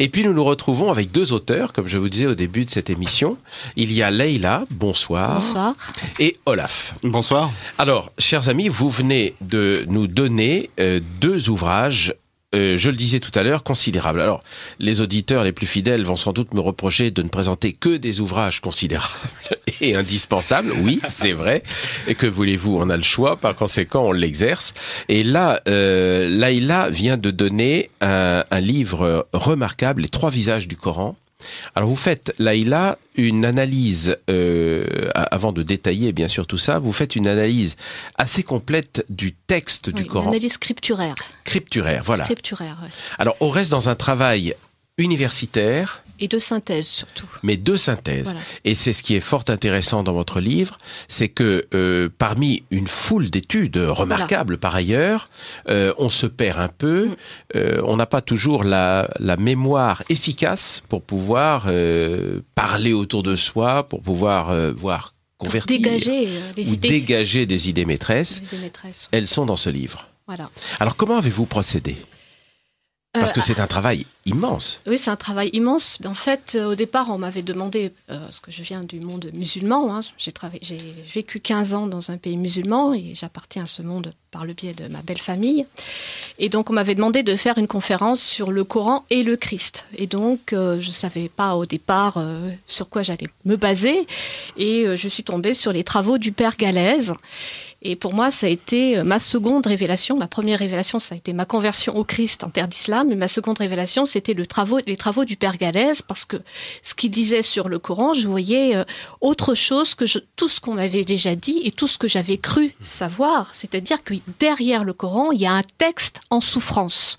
Et puis nous nous retrouvons avec deux auteurs, comme je vous disais au début de cette émission. Il y a Leïla, bonsoir. Bonsoir. Et Olaf. Bonsoir. Alors, chers amis, vous venez de nous donner euh, deux ouvrages euh, je le disais tout à l'heure, considérables. Alors, les auditeurs les plus fidèles vont sans doute me reprocher de ne présenter que des ouvrages considérables et indispensables. Oui, c'est vrai. Et que voulez-vous On a le choix. Par conséquent, on l'exerce. Et là, euh, Laïla vient de donner un, un livre remarquable, Les trois visages du Coran. Alors vous faites, Laïla, une analyse, euh, avant de détailler bien sûr tout ça, vous faites une analyse assez complète du texte du Coran. Une analyse scripturaire. Scripturaire, voilà. Scripturaire, ouais. Alors on reste dans un travail universitaire, Et de synthèse surtout. mais de synthèse. Voilà. Et c'est ce qui est fort intéressant dans votre livre, c'est que euh, parmi une foule d'études remarquables par ailleurs, euh, on se perd un peu, Mm. euh, on n'a pas toujours la, la mémoire efficace pour pouvoir parler autour de soi, pour pouvoir voir convertir Dégager les ou idées. dégager des idées maîtresses. les idées maîtresses. Elles sont dans ce livre. Voilà. Alors comment avez-vous procédé? Parce Euh, que c'est un travail immense. Oui, c'est un travail immense. En fait, euh, au départ, on m'avait demandé, euh, parce que je viens du monde musulman, hein, j'ai travaillé- j'ai vécu 15 ans dans un pays musulman et j'appartiens à ce monde par le biais de ma belle famille. Et donc, on m'avait demandé de faire une conférence sur le Coran et le Christ. Et donc, euh, je ne savais pas au départ euh, sur quoi j'allais me baser. Et je suis tombée sur les travaux du père Galaise. Et pour moi, ça a été euh, ma seconde révélation. Ma première révélation, ça a été ma conversion au Christ en terre d'islam. Et ma seconde révélation, c'était le travaux, les travaux du Père Galaise, parce que ce qu'il disait sur le Coran, je voyais euh, autre chose que je- tout ce qu'on m'avait déjà dit et tout ce que j'avais cru savoir. C'est-à-dire que derrière le Coran, il y a un texte en souffrance.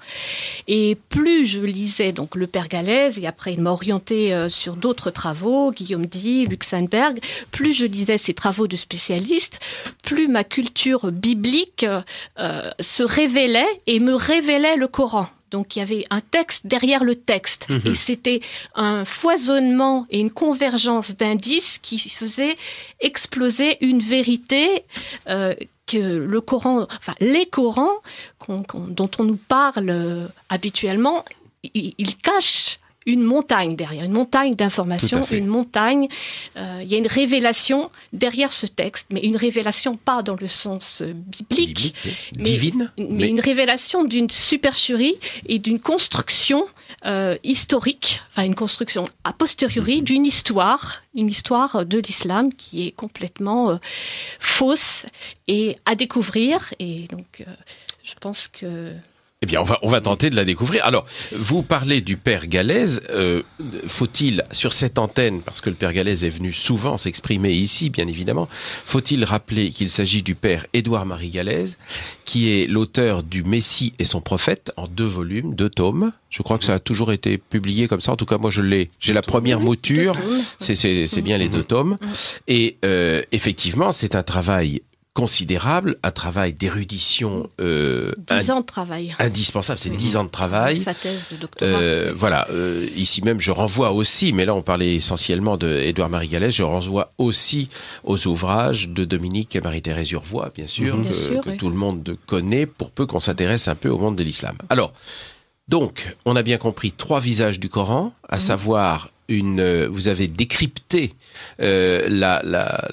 Et plus je lisais donc le Père Galaise, et après il m'a orienté euh, sur d'autres travaux, Guillaume Di, Luxembourg, plus je lisais ces travaux de spécialistes, plus ma culture biblique euh, se révélait et me révélait le Coran. Donc il y avait un texte derrière le texte. Et c'était un foisonnement et une convergence d'indices qui faisait exploser une vérité euh, que le Coran, enfin les Corans dont on nous parle euh, habituellement, ils cachent une montagne derrière, une montagne d'informations, une montagne. euh, Il y a une révélation derrière ce texte, mais une révélation pas dans le sens euh, biblique, mais- divine, mais, une révélation d'une supercherie et d'une construction euh, historique, enfin une construction a posteriori d'une histoire, une histoire de l'islam qui est complètement euh, fausse et à découvrir. Et donc, je pense que Eh bien, on va, on va tenter de la découvrir. Alors, vous parlez du père Galaise. Euh, faut-il, sur cette antenne, parce que le père Galaise est venu souvent s'exprimer ici, bien évidemment, faut-il rappeler qu'il s'agit du père Édouard-Marie Galaise, qui est l'auteur du Messie et son prophète, en deux volumes, deux tomes? Je crois que ça a toujours été publié comme ça. En tout cas, moi, je l'ai. J'ai la première mouture. c'est bien les deux tomes. Et euh, effectivement, c'est un travail considérable, un travail d'érudition euh, dix ans de travail. indispensable. C'est Oui. dix ans de travail. Sa thèse de doctorat. Euh, voilà, euh, ici même, je renvoie aussi, mais là on parlait essentiellement de Édouard Marie Galès, je renvoie aussi aux ouvrages de Dominique et Marie-Thérèse Urvois, bien sûr. Bien que, sûr, que oui. tout le monde connaît, pour peu qu'on s'intéresse un peu au monde de l'islam. Alors, donc, on a bien compris trois visages du Coran, à Mhm. savoir une, euh, vous avez décrypté euh, la, la,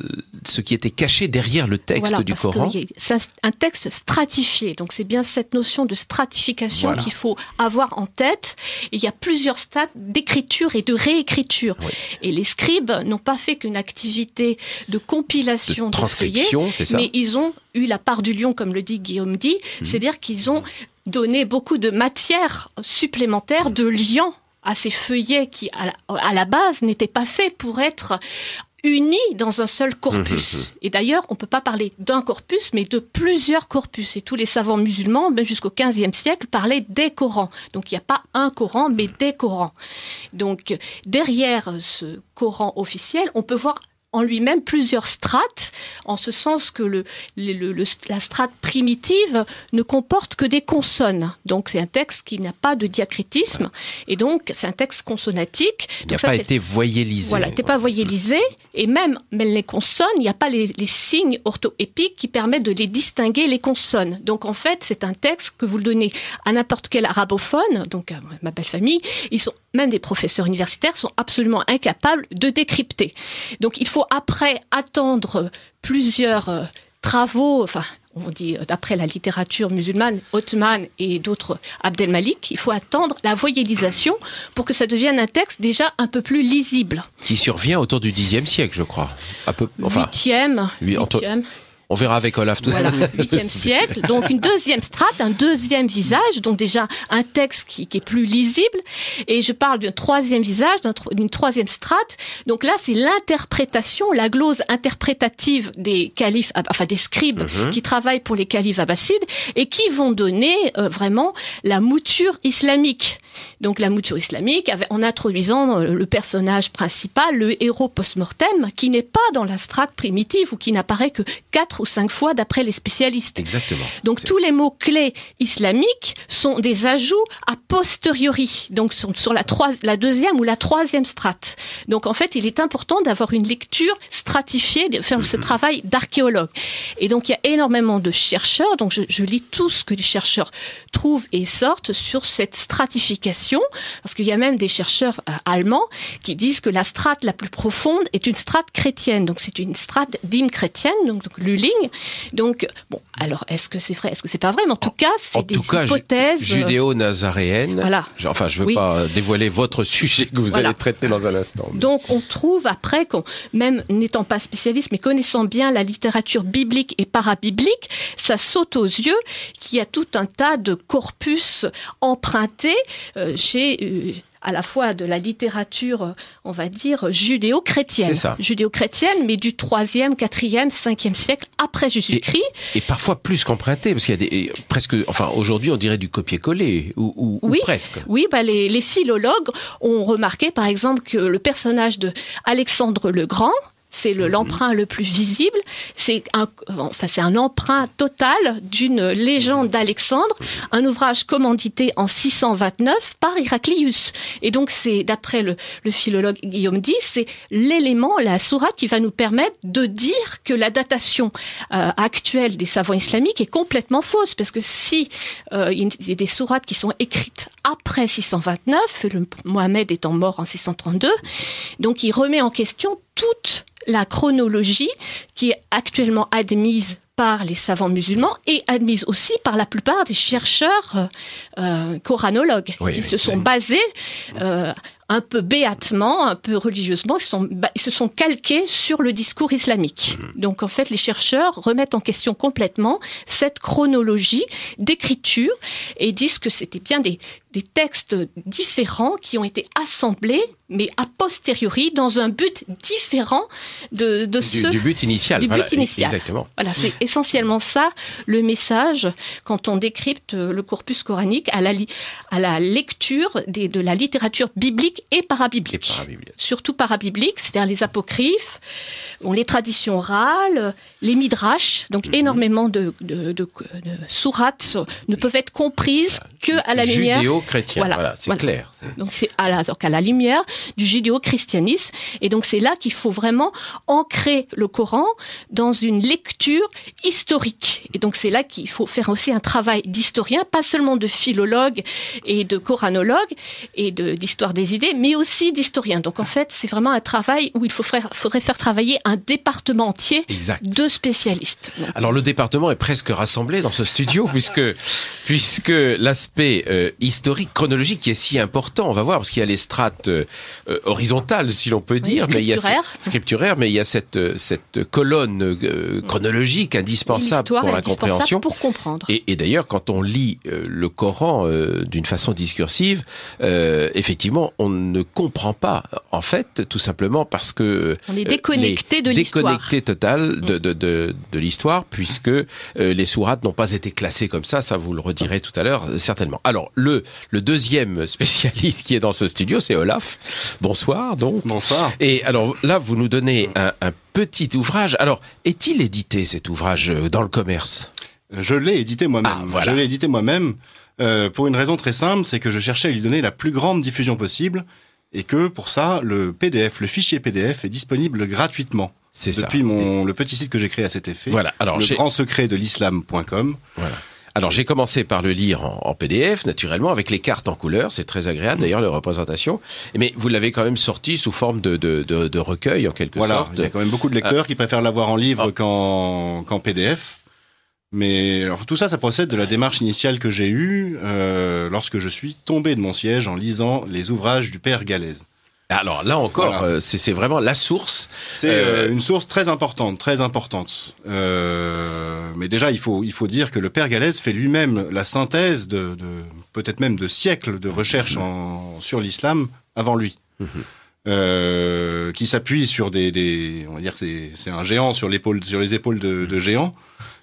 ce qui était caché derrière le texte Voilà, du parce Coran. c'est un texte stratifié. Donc c'est bien cette notion de stratification Voilà. qu'il faut avoir en tête. Il y a plusieurs stades d'écriture et de réécriture. Oui. Et les scribes n'ont pas fait qu'une activité de compilation de de, feuillets, transcription, c'est ça mais ils ont eu la part du lion, comme le dit Guillaume dit, Mhm. c'est-à-dire qu'ils ont donné beaucoup de matière supplémentaire, de liens à ces feuillets qui, à la, à la base, n'étaient pas faits pour être unis dans un seul corpus. Mhm. Et d'ailleurs, on ne peut pas parler d'un corpus, mais de plusieurs corpus. Et tous les savants musulmans, même jusqu'au XVe siècle, parlaient des Corans. Donc il n'y a pas un Coran, mais des Corans. Donc derrière ce Coran officiel, on peut voir en lui-même plusieurs strates, en ce sens que le, le- le- le- la strate primitive ne comporte que des consonnes. Donc c'est un texte qui n'a pas de diacritisme, et donc c'est un texte consonnatique. Il n'a pas été voyélisé. voilà, t'es pas voyélisé. Et même, même les consonnes, il n'y a pas les, les signes orthoépiques qui permettent de les distinguer les consonnes. Donc en fait, c'est un texte que vous le donnez à n'importe quel arabophone, donc à ma belle famille, ils sont même des professeurs universitaires sont absolument incapables de décrypter. Donc il faut après attendre plusieurs euh, travaux, enfin on dit euh, d'après la littérature musulmane, Othman et d'autres Abdel Malik, il faut attendre la voyélisation pour que ça devienne un texte déjà un peu plus lisible. Qui survient autour du Xe siècle, je crois. Un peu, enfin. On verra avec Olaf tout à l'heure. 8e siècle. Donc une deuxième strate, un deuxième visage, donc déjà un texte qui, qui est plus lisible. Et je parle d'un troisième visage, d'une troisième strate. Donc là, c'est l'interprétation, la glose interprétative des califes, enfin des scribes mhm. qui travaillent pour les califes abbassides et qui vont donner euh, vraiment la mouture islamique. Donc la mouture islamique, en introduisant euh, le personnage principal, le héros post-mortem, qui n'est pas dans la strate primitive ou qui n'apparaît que quatre ou cinq fois d'après les spécialistes. Exactement. Donc tous les mots-clés islamiques sont des ajouts a posteriori, donc sont sur la, la deuxième ou la troisième strate. Donc en fait, il est important d'avoir une lecture stratifiée, de faire ce mhm. travail d'archéologue. Et donc il y a énormément de chercheurs, donc je, lis tout ce que les chercheurs trouvent et sortent sur cette stratification, parce qu'il y a même des chercheurs euh, allemands qui disent que la strate la plus profonde est une strate chrétienne, donc c'est une strate d'hymne chrétienne, donc, donc donc, bon, alors, est-ce que c'est vrai Est-ce que c'est pas vrai? Mais en tout cas, c'est des hypothèses. Euh, judéo-nazaréennes. Voilà. Enfin, je veux pas dévoiler votre sujet que vous allez traiter dans un instant. Donc, on trouve après, qu'on, même n'étant pas spécialiste, mais connaissant bien la littérature biblique et parabiblique, ça saute aux yeux qu'il y a tout un tas de corpus empruntés euh, chez euh, à la fois de la littérature, on va dire, judéo-chrétienne. Judéo-chrétienne, mais du 3e, 4e, 5e siècle après Jésus-Christ. Et, parfois plus qu'emprunté, parce qu'il y a des, presque, enfin, aujourd'hui, on dirait du copier-coller, ou, oui, presque. Oui, bah, les, les philologues ont remarqué, par exemple, que le personnage de Alexandre le Grand, c'est mhm. l'emprunt le, plus visible. C'est un, enfin, c'est un emprunt total d'une légende d'Alexandre, un ouvrage commandité en 629 par Héraclius. Et donc, c'est, d'après le, philologue Guillaume X, c'est l'élément, la sourate qui va nous permettre de dire que la datation euh, actuelle des savants islamiques est complètement fausse. Parce que si euh, il y a des sourates qui sont écrites après 629, le Mohamed étant mort en 632, donc il remet en question toute la chronologie qui est actuellement admise par les savants musulmans et admise aussi par la plupart des chercheurs euh, coranologues qui se sont basés euh, un peu béatement, un peu religieusement, ils, sont, ils se sont calqués sur le discours islamique. Mhm. Donc en fait, les chercheurs remettent en question complètement cette chronologie d'écriture et disent que c'était bien des, des textes différents qui ont été assemblés, mais a posteriori, dans un but différent de, de ce... Du but initial. Du but initial. Exactement. Voilà, c'est essentiellement ça le message quand on décrypte le corpus coranique à la, à la lecture des, de la littérature biblique et parabiblique. Surtout parabiblique, c'est-à-dire les apocryphes, les traditions orales, les midrash, donc mhm. énormément de, de, sourates ne peuvent être comprises que à la lumière. Judéo-chrétien, voilà, c'est clair. Donc c'est à la, à la lumière du judéo-christianisme, et donc c'est là qu'il faut vraiment ancrer le Coran dans une lecture historique. Et donc c'est là qu'il faut faire aussi un travail d'historien, pas seulement de philologue et de coranologue et d'histoire des idées, mais aussi d'historien. Donc en fait, c'est vraiment un travail où il faut faudrait faire travailler un département entier de spécialistes. Alors le département est presque rassemblé dans ce studio puisque puisque l'aspect euh, historique chronologique qui est si important, on va voir parce qu'il y a les strates euh, horizontales si l'on peut dire, mais il y a scripturaire, mais il y a cette cette colonne euh, chronologique indispensable pour la compréhension, pour comprendre. Et, et d'ailleurs, quand on lit le Coran d'une façon discursive, effectivement, on ne comprend pas en fait, tout simplement parce que on est déconnecté de déconnecté total de, de, de, de l'histoire, puisque euh, les sourates n'ont pas été classées comme ça, ça vous le redirez tout à l'heure, certainement. Alors, le, le deuxième spécialiste qui est dans ce studio, c'est Olaf. Bonsoir, donc. Bonsoir. Et alors, là, vous nous donnez un, un petit ouvrage. Alors, est-il édité, cet ouvrage, euh, dans le commerce? Je l'ai édité moi-même. Ah, voilà. Je l'ai édité moi-même. Euh, pour une raison très simple, c'est que je cherchais à lui donner la plus grande diffusion possible et que pour ça, le PDF, le fichier PDF est disponible gratuitement. C'est ça. Depuis mon, le petit site que j'ai créé à cet effet. Voilà. Alors, le grand secret de l'islam.com. Voilà. Alors j'ai commencé par le lire en, PDF, naturellement, avec les cartes en couleur, c'est très agréable d'ailleurs, les représentations. Mais vous l'avez quand même sorti sous forme de, de, de, de recueil, en quelque voilà. sorte. Il y a quand même beaucoup de lecteurs ah. qui préfèrent l'avoir en livre ah. qu'en PDF. Mais alors, tout ça, ça procède de la démarche initiale que j'ai eue euh, lorsque je suis tombé de mon siège en lisant les ouvrages du père Galaise. Alors là encore, euh, c'est vraiment la source. C'est euh, une source très importante, très importante. Euh, mais déjà, il faut il faut dire que le père Galès fait lui-même la synthèse de, de peut-être même de siècles de recherche en, sur l'islam avant lui, mhm. qui s'appuie sur des, des, on va dire c'est un géant sur l'épaule sur les épaules de, de géants.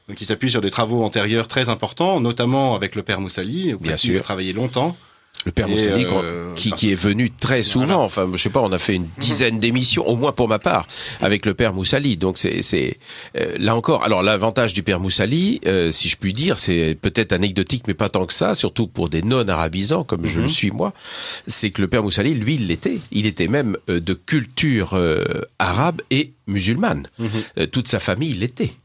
Donc, il s'appuie sur des travaux antérieurs très importants, notamment avec le père Moussali, Bien sûr. il a travaillé longtemps. Le père Moussali, euh, qui, qui, est venu très souvent. Enfin, je sais pas, on a fait une dizaine d'émissions, au moins pour ma part, avec le père Moussali. Donc c'est, c'est euh, là encore. Alors l'avantage du père Moussali, euh, si je puis dire, c'est peut-être anecdotique, mais pas tant que ça, surtout pour des non-arabisants comme je le mhm. suis moi, c'est que le père Moussali, lui, il l'était. Il était même de culture arabe et musulmane. Mhm. toute sa famille l'était.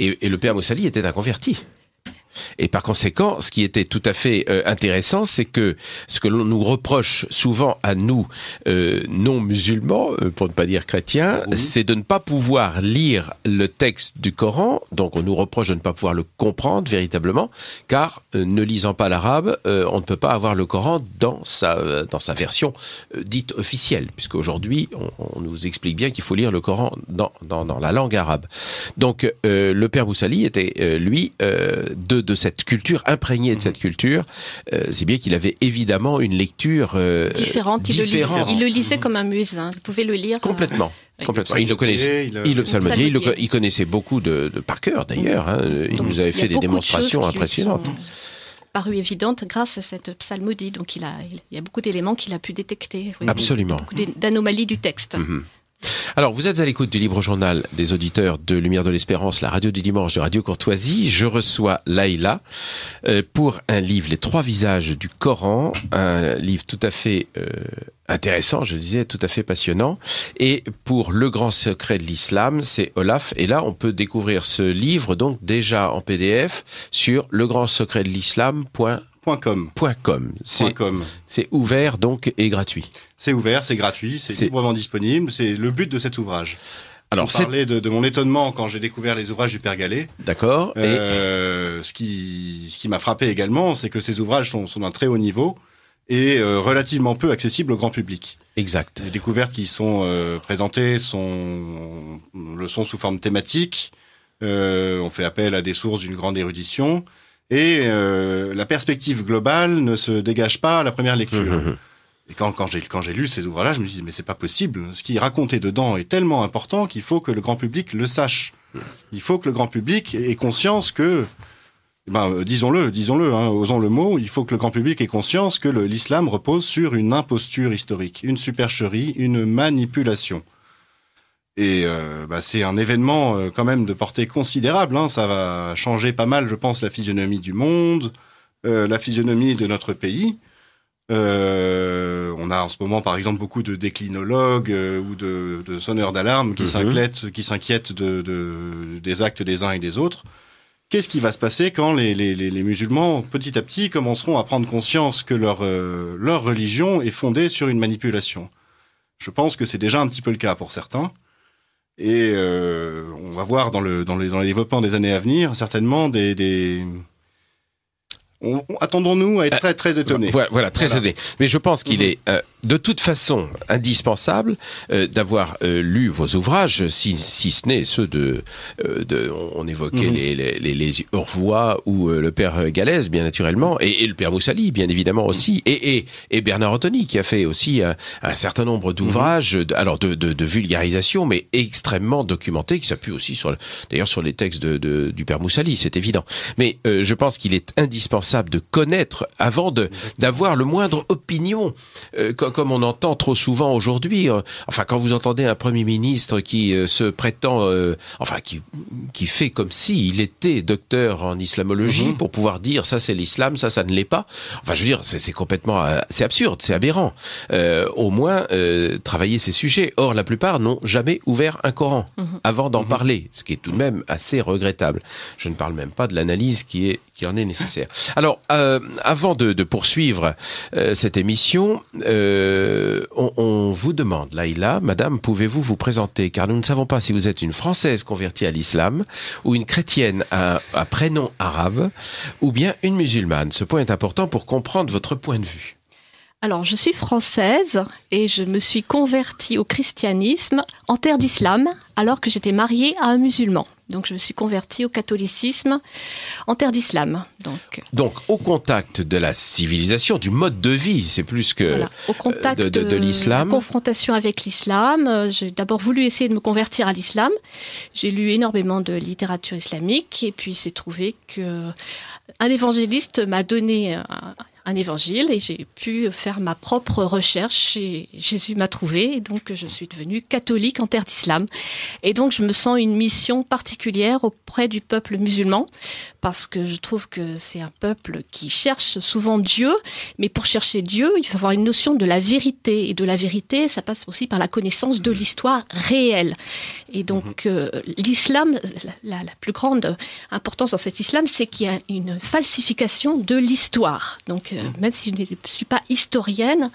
Et, le père Moussali était un converti. Et par conséquent, ce qui était tout à fait euh, intéressant, c'est que ce que l'on nous reproche souvent à nous, euh, non musulmans, euh, pour ne pas dire chrétiens, c'est de ne pas pouvoir lire le texte du Coran. Donc on nous reproche de ne pas pouvoir le comprendre véritablement, car ne lisant pas l'arabe, on ne peut pas avoir le Coran dans sa, dans sa version dite officielle, puisque aujourd'hui on, on, nous explique bien qu'il faut lire le Coran dans, dans, dans la langue arabe. Donc le père Boussali était, lui, de de, cette culture, imprégné de cette culture, euh, c'est bien qu'il avait évidemment une lecture euh, différente. Il, Le lisait, il, Le lisait, comme un musin. Vous pouvez le lire euh, complètement. Complètement. Il le connaissait. Il, le, il, connaissait beaucoup de, par cœur d'ailleurs. Hein. Il nous avait fait des démonstrations impressionnantes. Paru évidente grâce à cette psalmodie. Donc il, a, il y a beaucoup d'éléments qu'il a pu détecter. Absolument. Beaucoup d'anomalies du texte. Mhm. Alors, vous êtes à l'écoute du libre journal des auditeurs de Lumière de l'Espérance, la radio du dimanche de Radio Courtoisie. Je reçois Laïla euh, pour un livre, Les trois visages du Coran, un livre tout à fait euh, intéressant, je le disais, tout à fait passionnant. Et pour Le grand secret de l'islam, c'est Olaf. Et là, on peut découvrir ce livre, donc déjà en PDF, sur legrandsecretdel'islam.com .com. .com. C'est ouvert donc et gratuit. C'est ouvert, c'est gratuit, c'est librement disponible. C'est le but de cet ouvrage. Alors, c'est parler de, de, mon étonnement quand j'ai découvert les ouvrages du Père Gallet. D'accord. Euh, ce qui, ce qui m'a frappé également, c'est que ces ouvrages sont, sont d'un très haut niveau et euh, relativement peu accessibles au grand public. Exact. Les découvertes qui sont euh, présentées sont le sont sous forme thématique. Euh, on fait appel à des sources d'une grande érudition et euh, la perspective globale ne se dégage pas à la première lecture. Mmh, mmh, mmh. Et quand, quand j'ai quand j'ai lu ces ouvrages-là, je me dis mais c'est pas possible. Ce qui est raconté dedans est tellement important qu'il faut que le grand public le sache. Il faut que le grand public ait conscience que, ben, euh, disons-le, disons-le, hein, osons le mot, il faut que le grand public ait conscience que l'islam repose sur une imposture historique, une supercherie, une manipulation. Et euh, bah, c'est un événement euh, quand même de portée considérable. Hein. Ça va changer pas mal, je pense, la physionomie du monde, euh, la physionomie de notre pays. on a en ce moment, par exemple, beaucoup de déclinologues ou de, de sonneurs d'alarme qui mhm. s'inquiètent, qui s'inquiètent de, de, des actes des uns et des autres. Qu'est-ce qui va se passer quand les, les, les, musulmans, petit à petit, commenceront à prendre conscience que leur, leur religion est fondée sur une manipulation? Je pense que c'est déjà un petit peu le cas pour certains. Et euh, on va voir dans le, dans, le, dans les développements des années à venir certainement des, des, attendons-nous à être très très étonnés. Voilà, très étonnés. Mais je pense qu'il mhm. est euh, de toute façon indispensable euh, d'avoir euh, lu vos ouvrages, si, si ce n'est ceux de, de on, évoquait mhm. les, les, les, les ou le père Galès, bien naturellement, et, et, le père Moussali, bien évidemment aussi, et, et, et Bernard Anthony qui a fait aussi un, un certain nombre d'ouvrages, mhm. alors de, de, de, vulgarisation, mais extrêmement documentés, qui s'appuient aussi sur, d'ailleurs sur les textes de, de, du père Moussali, c'est évident. Mais je pense qu'il est indispensable de connaître avant de d'avoir le moindre opinion. Euh, comme on entend trop souvent aujourd'hui. euh, Enfin, quand vous entendez un premier ministre qui euh, se prétend, euh, enfin, qui qui fait comme si il était docteur en islamologie Mhm. pour pouvoir dire ça c'est l'islam, ça ça ne l'est pas. Enfin, je veux dire, c'est complètement, c'est absurde, c'est aberrant. Euh, au moins euh, travailler ces sujets. Or, la plupart n'ont jamais ouvert un Coran Mhm. avant d'en Mhm. parler, ce qui est tout de même assez regrettable. Je ne parle même pas de l'analyse qui est qui en est nécessaire. Alors, euh, avant de, de poursuivre euh, cette émission, euh, on, on vous demande, Laïla, Madame, pouvez-vous vous présenter? Car nous ne savons pas si vous êtes une Française convertie à l'islam ou une chrétienne à, à prénom arabe ou bien une musulmane. Ce point est important pour comprendre votre point de vue. Alors, je suis française et je me suis convertie au christianisme en terre d'islam alors que j'étais mariée à un musulman. Donc, je me suis convertie au catholicisme en terre d'islam. Donc, Donc, au contact de la civilisation, du mode de vie, c'est plus que... voilà, au contact de- de- de l'islam. la confrontation avec l'islam. euh, J'ai d'abord voulu essayer de me convertir à l'islam. J'ai lu énormément de littérature islamique et puis c'est trouvé que un évangéliste m'a donné un, évangile et j'ai pu faire ma propre recherche et Jésus m'a trouvé et donc je suis devenue catholique en terre d'islam. Et donc je me sens une mission particulière auprès du peuple musulman parce que je trouve que c'est un peuple qui cherche souvent Dieu, mais pour chercher Dieu, il faut avoir une notion de la vérité. Et de la vérité, ça passe aussi par la connaissance de l'histoire réelle. Et donc, euh, l'islam, la, la plus grande importance dans cet islam, c'est qu'il y a une falsification de l'histoire. Donc, euh, même si je ne suis pas historienne,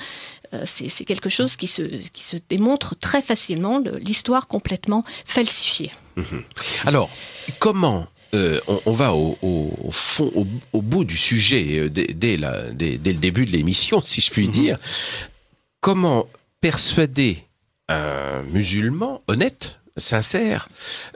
euh, c'est quelque chose qui se, qui se démontre très facilement, le- l'histoire complètement falsifiée. Alors, comment euh, on, on va au, fond, au, au bout du sujet euh, dès, dès la- dès- dès le début de l'émission, si je puis Mhm. dire. Comment persuader un musulman honnête, sincère,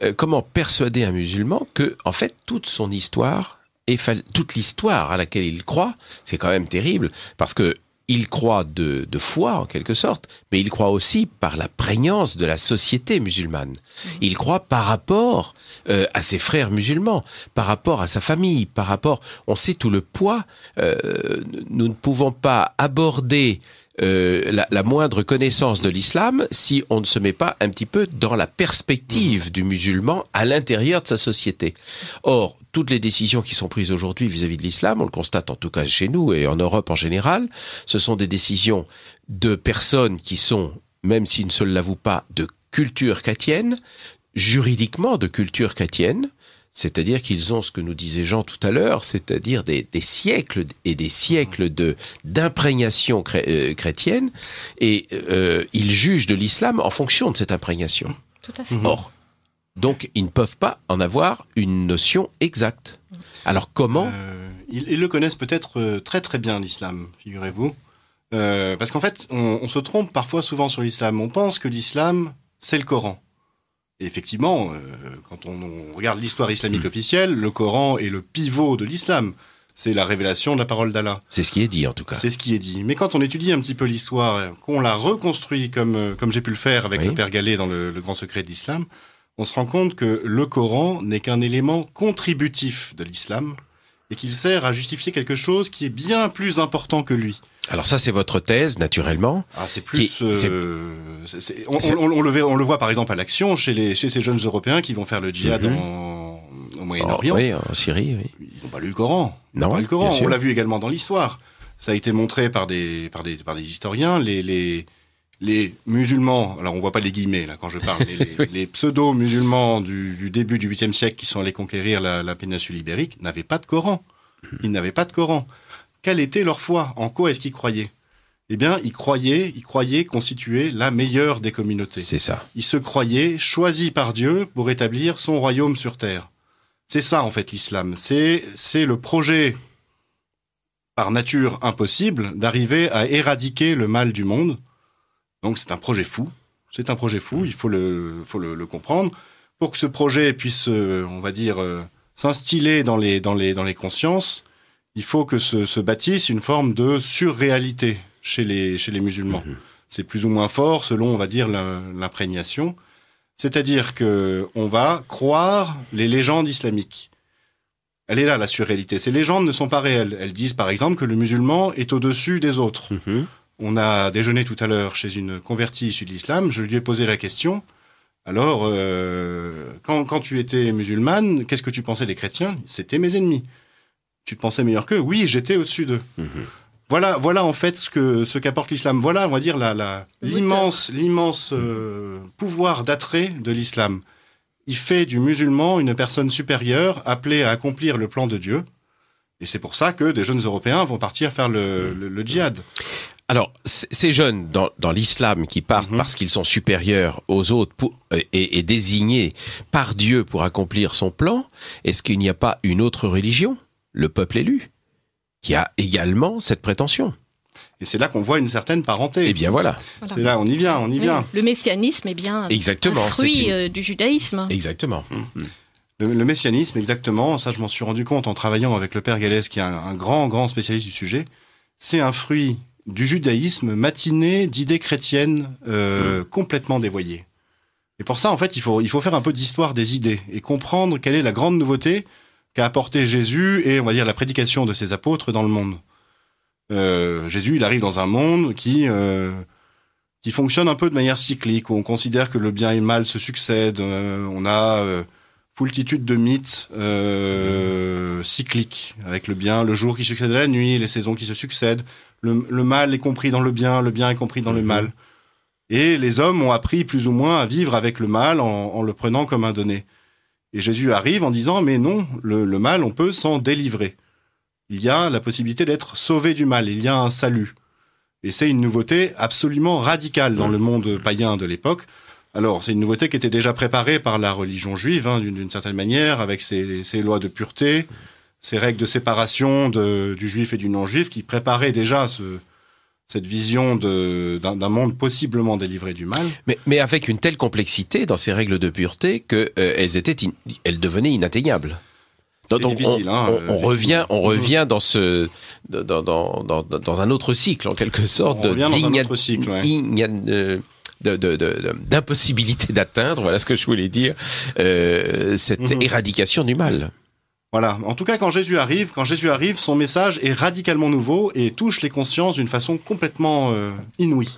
euh, comment persuader un musulman que, en fait, toute son histoire fal- toute l'histoire à laquelle il croit, c'est quand même terrible, parce que il croit de, de foi en quelque sorte, mais il croit aussi par la prégnance de la société musulmane. Il croit par rapport euh, à ses frères musulmans, par rapport à sa famille, par rapport. On sait tout le poids. euh, nous ne pouvons pas aborder euh, la, la moindre connaissance de l'islam si on ne se met pas un petit peu dans la perspective du musulman à l'intérieur de sa société. Or, toutes les décisions qui sont prises aujourd'hui vis-à-vis de l'islam, on le constate en tout cas chez nous et en Europe en général, ce sont des décisions de personnes qui sont, même s'ils ne se l'avouent pas, de culture chrétienne, juridiquement de culture chrétienne, c'est-à-dire qu'ils ont ce que nous disait Jean tout à l'heure, c'est-à-dire des, des siècles et des siècles de d'imprégnation chré- euh, chrétienne, et euh, ils jugent de l'islam en fonction de cette imprégnation. Tout à fait. Or, donc, ils ne peuvent pas en avoir une notion exacte. Alors, comment Euh, ils, ils le connaissent peut-être très très bien l'islam, figurez-vous. Euh, parce qu'en fait, on, on se trompe parfois souvent sur l'islam. On pense que l'islam, c'est le Coran. Et effectivement, euh, quand on, on regarde l'histoire islamique Mm. officielle, le Coran est le pivot de l'islam. C'est la révélation de la parole d'Allah. C'est ce qui est dit, en tout cas. C'est ce qui est dit. Mais quand on étudie un petit peu l'histoire, qu'on la reconstruit comme, euh, comme j'ai pu le faire avec Oui. le Père Gallet dans le, le Grand Secret de l'Islam, on se rend compte que le Coran n'est qu'un élément contributif de l'islam et qu'il sert à justifier quelque chose qui est bien plus important que lui. Alors ça, c'est votre thèse, naturellement. Ah, c'est plus. Qui- euh, on, c'est- on- on le, voit- on le voit par exemple à l'action chez, les, chez ces jeunes Européens qui vont faire le djihad Mhm. en- au Oh, Moyen-Orient. oui, en Syrie, oui. Ils n'ont pas lu le Coran. Ils Non, pas lu le Coran. On l'a vu également dans l'histoire. Ça a été montré par des, par des, par des historiens. Les, les, les musulmans, alors on voit pas les guillemets là quand je parle, mais les, les pseudo-musulmans du, du début du 8e siècle qui sont allés conquérir la, la péninsule ibérique n'avaient pas de Coran. Ils n'avaient pas de Coran. Quelle était leur foi? En quoi est-ce qu'ils croyaient? Eh bien, ils croyaient, ils croyaient constituer la meilleure des communautés C'est ça. il se croyait choisi par Dieu pour établir son royaume sur terre. C'est ça en fait l'islam. C'est c'est le projet par nature impossible d'arriver à éradiquer le mal du monde. Donc c'est un projet fou. C'est un projet fou. Il faut le faut le, le comprendre pour que ce projet puisse, euh, on va dire, euh, s'instiller dans les dans les dans les consciences. Il faut que se, se bâtisse une forme de surréalité chez les chez les musulmans Mhm. c'est plus ou moins fort selon, on va dire, l'imprégnation. C'est-à-dire que on va croire les légendes islamiques. Elle est là, la surréalité. Ces légendes ne sont pas réelles. Elles disent, par exemple, que le musulman est au-dessus des autres. Mhm. On a déjeuné tout à l'heure chez une convertie issue de l'islam. Je lui ai posé la question. Alors, euh, quand, quand tu étais musulmane, qu'est-ce que tu pensais des chrétiens? C'était mes ennemis. Tu te pensais meilleur qu'eux? Oui, j'étais au-dessus d'eux. Voilà, voilà en fait ce que ce qu'apporte l'islam. Voilà, on va dire la, la Le l'immense l'immense euh, pouvoir d'attrait de l'islam. Il fait du musulman une personne supérieure appelée à accomplir le plan de Dieu. Et c'est pour ça que des jeunes Européens vont partir faire le, le, le djihad. Alors, ces jeunes dans, dans l'islam qui partent Mhm. parce qu'ils sont supérieurs aux autres pour, euh, et, et désignés par Dieu pour accomplir son plan, est-ce qu'il n'y a pas une autre religion, le peuple élu, qui a également cette prétention? Et c'est là qu'on voit une certaine parenté. Eh bien voilà, Voilà. C'est là, on y vient, on y Oui, vient. Le messianisme est bien Exactement, un fruit une- euh, du judaïsme. exactement. Le, le messianisme, exactement, ça je m'en suis rendu compte en travaillant avec le père Galès, qui est un, un grand, grand spécialiste du sujet. C'est un fruit du judaïsme matiné d'idées chrétiennes euh, complètement dévoyées. Et pour ça, en fait, il faut, il faut faire un peu d'histoire des idées et comprendre quelle est la grande nouveauté qu'a apporté Jésus et, on va dire, la prédication de ses apôtres dans le monde. Euh, Jésus, il arrive dans un monde qui, euh, qui fonctionne un peu de manière cyclique, où on considère que le bien et le mal se succèdent. on a foultitude de mythes euh, cycliques, avec le bien, le jour qui succède à la nuit, les saisons qui se succèdent. Le, le mal est compris dans le bien, le bien est compris dans le Mhm. mal. Et les hommes ont appris plus ou moins à vivre avec le mal en, en le prenant comme un donné. Et Jésus arrive en disant, mais non, le, le mal, on peut s'en délivrer. Il y a la possibilité d'être sauvé du mal, il y a un salut. Et c'est une nouveauté absolument radicale dans le monde païen de l'époque. Alors, c'est une nouveauté qui était déjà préparée par la religion juive, hein, d'une d'une certaine manière, avec ses, ses lois de pureté, ses règles de séparation de- du juif et du non-juif, qui préparaient déjà ce, cette vision d'un monde possiblement délivré du mal. Mais, mais avec une telle complexité dans ces règles de pureté que euh, elles étaient, in- elles devenaient inatteignables. Difficile, on, hein, on- euh, on revient, on revient dans ce, dans, dans, dans, dans un autre cycle en quelque sorte On revient dans un d'igna- autre cycle, ouais. d'impossibilité d'atteindre, voilà ce que je voulais dire, euh, cette Mhm. éradication du mal. Voilà. En tout cas, quand Jésus arrive, quand Jésus arrive, son message est radicalement nouveau et touche les consciences d'une façon complètement euh, inouïe.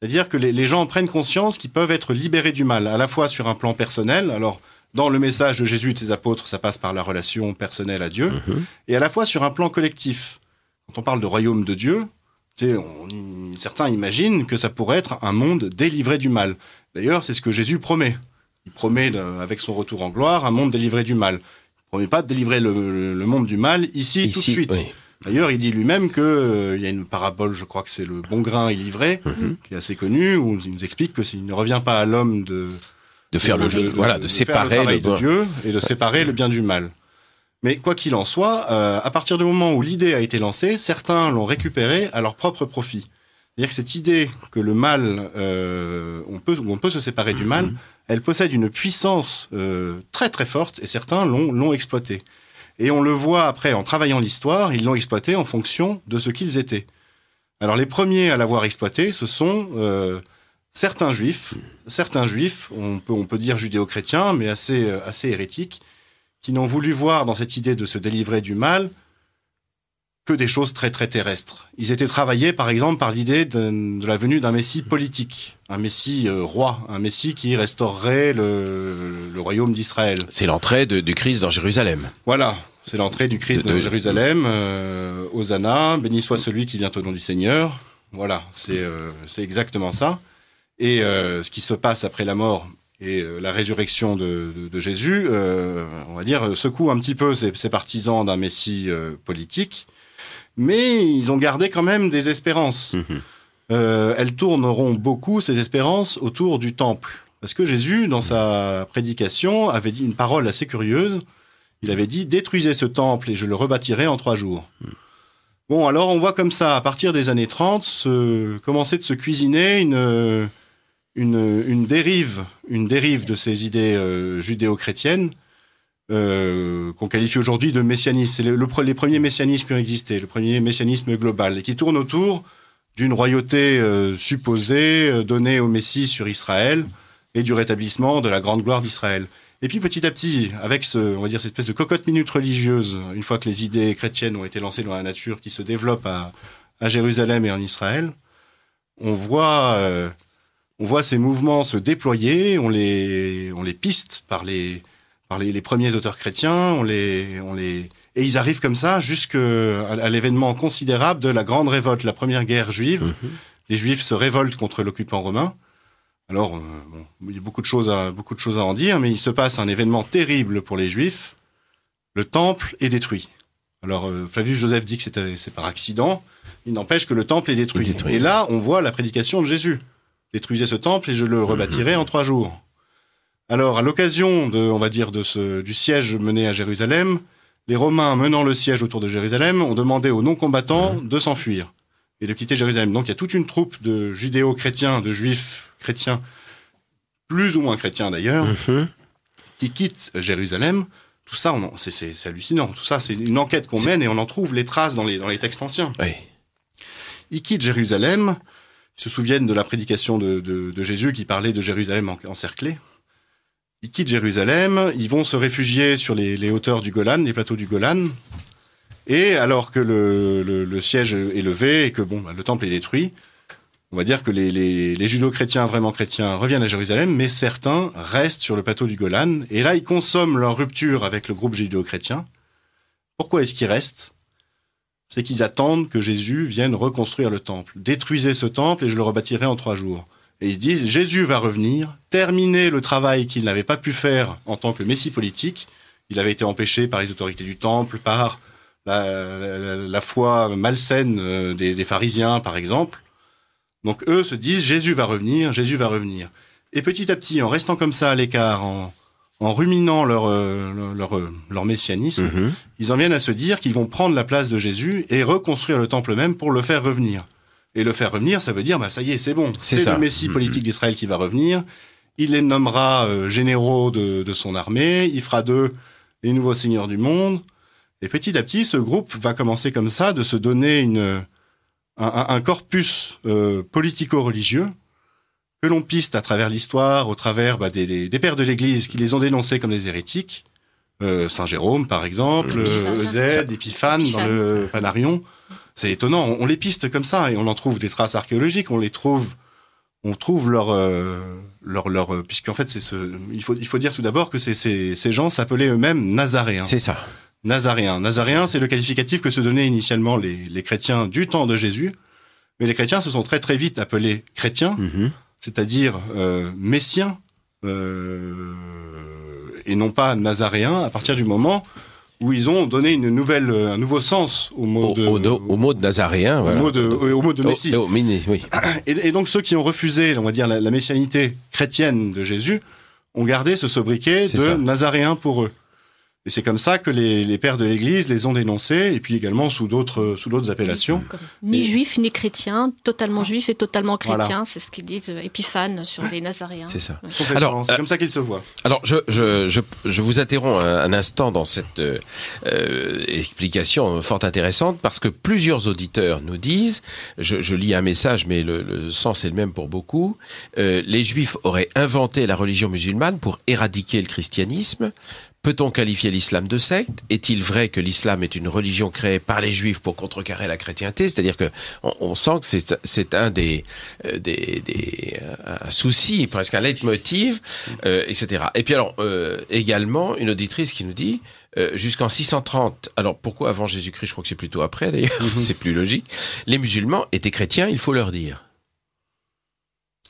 C'est-à-dire que les, les gens prennent conscience qu'ils peuvent être libérés du mal, à la fois sur un plan personnel. Alors, dans le message de Jésus et de ses apôtres, ça passe par la relation personnelle à Dieu, Mhm. et à la fois sur un plan collectif. Quand on parle de royaume de Dieu, on certains imaginent que ça pourrait être un monde délivré du mal. D'ailleurs, c'est ce que Jésus promet. Il promet, euh, avec son retour en gloire, un monde délivré du mal. Il promet pas de délivrer le, le- le monde du mal ici, tout de suite. oui. D'ailleurs, il dit lui-même que euh, il y a une parabole, je crois que c'est le bon grain et livré, Mhm. qui est assez connue, où il nous explique que s'il ne revient pas à l'homme de de faire le jeu, voilà, de, séparer le, le de. Dieu et de séparer le bien du mal. Mais quoi qu'il en soit, euh, à partir du moment où l'idée a été lancée, certains l'ont récupérée à leur propre profit. C'est-à-dire que cette idée que le mal, euh, on peut, on peut se séparer du mal, elle possède une puissance euh, très très forte et certains l'ont l'ont exploitée. Et on le voit après en travaillant l'histoire, ils l'ont exploitée en fonction de ce qu'ils étaient. Alors les premiers à l'avoir exploité, ce sont euh, certains juifs, certains juifs, on peut, dire judéo-chrétiens, mais euh, assez hérétiques, qui n'ont voulu voir dans cette idée de se délivrer du mal que des choses très très terrestres. Ils étaient travaillés par exemple par l'idée de, de la venue d'un messie politique, un messie euh, roi, un messie qui restaurerait le, le royaume d'Israël. C'est l'entrée du Christ dans Jérusalem. Voilà, c'est l'entrée du Christ De- de, de- Jérusalem, euh, Hosanna, béni soit celui qui vient au nom du Seigneur. Voilà, c'est euh, exactement ça. Et euh, ce qui se passe après la mort et la résurrection de, de- de Jésus, on va dire, secoue un petit peu ces, ces partisans d'un Messie politique, mais ils ont gardé quand même des espérances. Mhm. Euh, elles tourneront beaucoup, ces espérances, autour du temple. Parce que Jésus, dans sa prédication, avait dit une parole assez curieuse. Il avait dit Détruisez ce temple et je le rebâtirai en trois jours. Bon, alors on voit comme ça, à partir des années 30, se, commencer de se cuisiner une, une, une dérive, une dérive de ces idées euh, judéo-chrétiennes euh, qu'on qualifie aujourd'hui de messianisme. C'est le, les premiers messianismes qui ont existé, le premier messianisme global, et qui tourne autour d'une royauté euh, supposée euh, donnée au Messie sur Israël et du rétablissement de la grande gloire d'Israël. Et puis petit à petit, avec ce, on va dire cette espèce de cocotte minute religieuse, une fois que les idées chrétiennes ont été lancées dans la nature, qui se développe à, Jérusalem et en Israël, on voit, on voit ces mouvements se déployer, on les, on les piste par les, par les, les premiers auteurs chrétiens, on les, on les, et ils arrivent comme ça jusqu'à à l'événement considérable de la grande révolte, la première guerre juive. Mhm. Les Juifs se révoltent contre l'occupant romain. Alors, euh, bon, il y a beaucoup de choses à beaucoup de choses à en dire, mais il se passe un événement terrible pour les Juifs. Le temple est détruit. Alors, euh, Flavius Joseph dit que c'est par accident. Il n'empêche que le temple est détruit. Est détruit. Et là, on voit la prédication de Jésus. Détruisez ce temple et je le rebâtirai en trois jours. Alors, à l'occasion de, on va dire, de ce, du siège mené à Jérusalem, les Romains menant le siège autour de Jérusalem ont demandé aux non-combattants de s'enfuir et de quitter Jérusalem. Donc, il y a toute une troupe de judéo-chrétiens, de juifs chrétiens, plus ou moins chrétiens d'ailleurs, Mhm. qui quittent Jérusalem. Tout ça, c'est- hallucinant. Tout ça, c'est une enquête qu'on mène et on en trouve les traces dans les, dans les textes anciens. Oui. Ils quittent Jérusalem. Ils se souviennent de la prédication de, de- de Jésus qui parlait de Jérusalem en- encerclée. Ils quittent Jérusalem. Ils vont se réfugier sur les, hauteurs du Golan, les plateaux du Golan. Et alors que le, siège est levé et que bon, bah, le temple est détruit, on va dire que les, les, les judo-chrétiens vraiment chrétiens reviennent à Jérusalem, mais certains restent sur le plateau du Golan. Et là, ils consomment leur rupture avec le groupe judéo-chrétien. Pourquoi est-ce qu'ils restent? C'est qu'ils attendent que Jésus vienne reconstruire le temple. Détruisez ce temple et je le rebâtirai en trois jours. Et ils se disent, Jésus va revenir, terminer le travail qu'il n'avait pas pu faire en tant que messie politique. Il avait été empêché par les autorités du temple, par la, la- la foi malsaine euh, des, des pharisiens, par exemple. Donc eux se disent, Jésus va revenir, Jésus va revenir. Et petit à petit, en restant comme ça à l'écart, en, en ruminant leur, euh, leur, leur, leur messianisme, Mhm. ils en viennent à se dire qu'ils vont prendre la place de Jésus et reconstruire le temple même pour le faire revenir. Et le faire revenir, ça veut dire, bah, ça y est, c'est bon. C'est le Messie Mhm. politique d'Israël qui va revenir. Il les nommera euh, généraux de, de son armée. Il fera d'eux les nouveaux seigneurs du monde. Et petit à petit, ce groupe va commencer comme ça de se donner une, un, un- un corpus euh, politico-religieux que l'on piste à travers l'histoire, au travers bah, des, des- des pères de l'Église qui les ont dénoncés comme des hérétiques. Euh, Saint Jérôme, par exemple, Épiphane. euh, Eusède, Épiphane, dans le Panarion. C'est étonnant. On, on les piste comme ça et on en trouve des traces archéologiques. On les trouve, on trouve leur, euh, leur, leur, euh, puisqu'en fait, c'est ce, il faut, il faut dire tout d'abord que c'est, ces ces gens s'appelaient eux-mêmes Nazaréens. C'est ça. Nazaréen. Nazaréen, c'est le qualificatif que se donnaient initialement les, les chrétiens du temps de Jésus. Mais les chrétiens se sont très très vite appelés chrétiens, Mhm. c'est-à-dire euh, messiens, euh, et non pas nazaréens, à partir du moment où ils ont donné une nouvelle, un nouveau sens au mot de, au, au mot de Nazaréen. au voilà. mot de, au mot de Messie. au mini, oui. Et, et donc ceux qui ont refusé, on va dire, la, la messianité chrétienne de Jésus, ont gardé ce sobriquet de ça. Nazaréen pour eux. Et c'est comme ça que les, les pères de l'Église les ont dénoncés, et puis également sous d'autres sous d'autres appellations. Ni Et- juif ni chrétien, totalement juif et totalement Voilà. chrétien, c'est ce qu'ils disent euh, Épiphane sur les Nazaréens. C'est ça. Ouais. Alors, c'est euh, comme ça qu'ils se voient. Alors, je, je, je, je vous interromps un, un instant dans cette euh, euh, explication fort intéressante parce que plusieurs auditeurs nous disent, je, je lis un message, mais le, le sens est le même pour beaucoup, euh, les Juifs auraient inventé la religion musulmane pour éradiquer le christianisme. Peut-on qualifier l'islam de secte? Est-il vrai que l'islam est une religion créée par les Juifs pour contrecarrer la chrétienté? C'est-à-dire que on, on sent que c'est un des euh, des, des euh, un souci presque un leitmotiv euh, etc. Et puis alors euh, également une auditrice qui nous dit euh, jusqu'en 630. Alors pourquoi avant Jésus-Christ? Je crois que c'est plutôt après d'ailleurs. c'est plus logique. Les musulmans étaient chrétiens, il faut leur dire.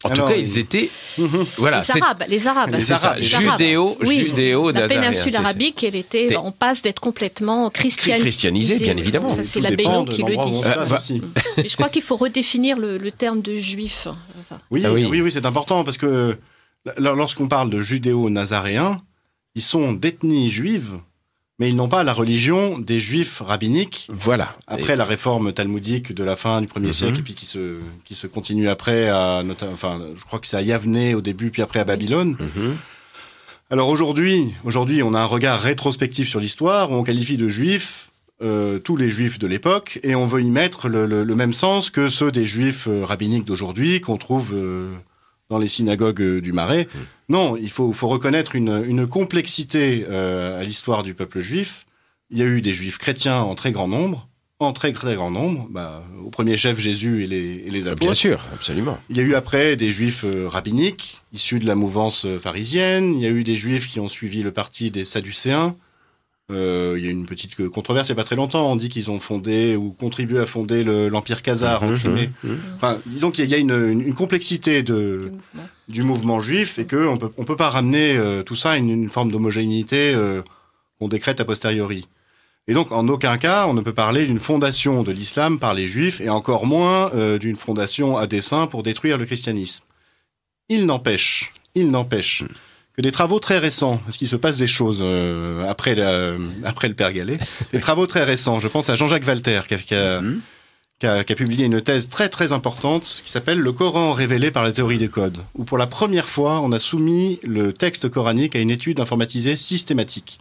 En Alors, tout cas, ils- ils étaient voilà. les Arabes, les Arabes. Les Arabes, les judéo, Oui, judéo, La péninsule arabique, elle était, on passe d'être complètement christianisée. Christianisée, bien évidemment. Ça, c'est la de qui le dit. Euh, bah- je crois qu'il faut redéfinir le, le terme de juif. Enfin, Oui, Ah oui. oui, oui, c'est important parce que l- lorsqu'on parle de judéo-nazaréens, ils sont d'ethnie juive, mais ils n'ont pas la religion des juifs rabbiniques Voilà. après la réforme talmudique de la fin du 1er Mhm. siècle et puis qui se qui se continue après à enfin je crois que c'est à Yavne au début puis après à Babylone. Mhm. Alors aujourd'hui, aujourd'hui on a un regard rétrospectif sur l'histoire où on qualifie de juifs euh, tous les juifs de l'époque et on veut y mettre le, le- le même sens que ceux des juifs euh, rabbiniques d'aujourd'hui qu'on trouve euh, dans les synagogues euh, du Marais. Non, il faut, faut reconnaître une, une complexité euh, à l'histoire du peuple juif. Il y a eu des juifs chrétiens en très grand nombre, en très très grand nombre, bah, au premier chef Jésus et les, et les apôtres. Bien sûr, absolument. Il y a eu après des juifs euh, rabbiniques, issus de la mouvance pharisienne. Il y a eu des juifs qui ont suivi le parti des Sadducéens. Euh, il y a eu une petite controverse il n'y a pas très longtemps. On dit qu'ils ont fondé ou contribué à fonder le- l'Empire khazar en Crimée. mhm. Enfin, disons qu'il y a une, une- une complexité de, du mouvement. du mouvement juif et qu'on peut, on peut pas ramener euh, tout ça à une, une forme d'homogénéité euh, qu'on décrète a posteriori. Et donc, en aucun cas, on ne peut parler d'une fondation de l'islam par les juifs et encore moins euh, d'une fondation à dessein pour détruire le christianisme. Il n'empêche, il n'empêche que des travaux très récents, parce qu'il se passe des choses euh, après, la- après le Père Gallet, des travaux très récents, je pense à Jean-Jacques Walter qui a, qui a- Mhm. qui a, qui a publié une thèse très très importante qui s'appelle Le Coran révélé par la théorie des codes, où pour la première fois on a soumis le texte coranique à une étude informatisée systématique.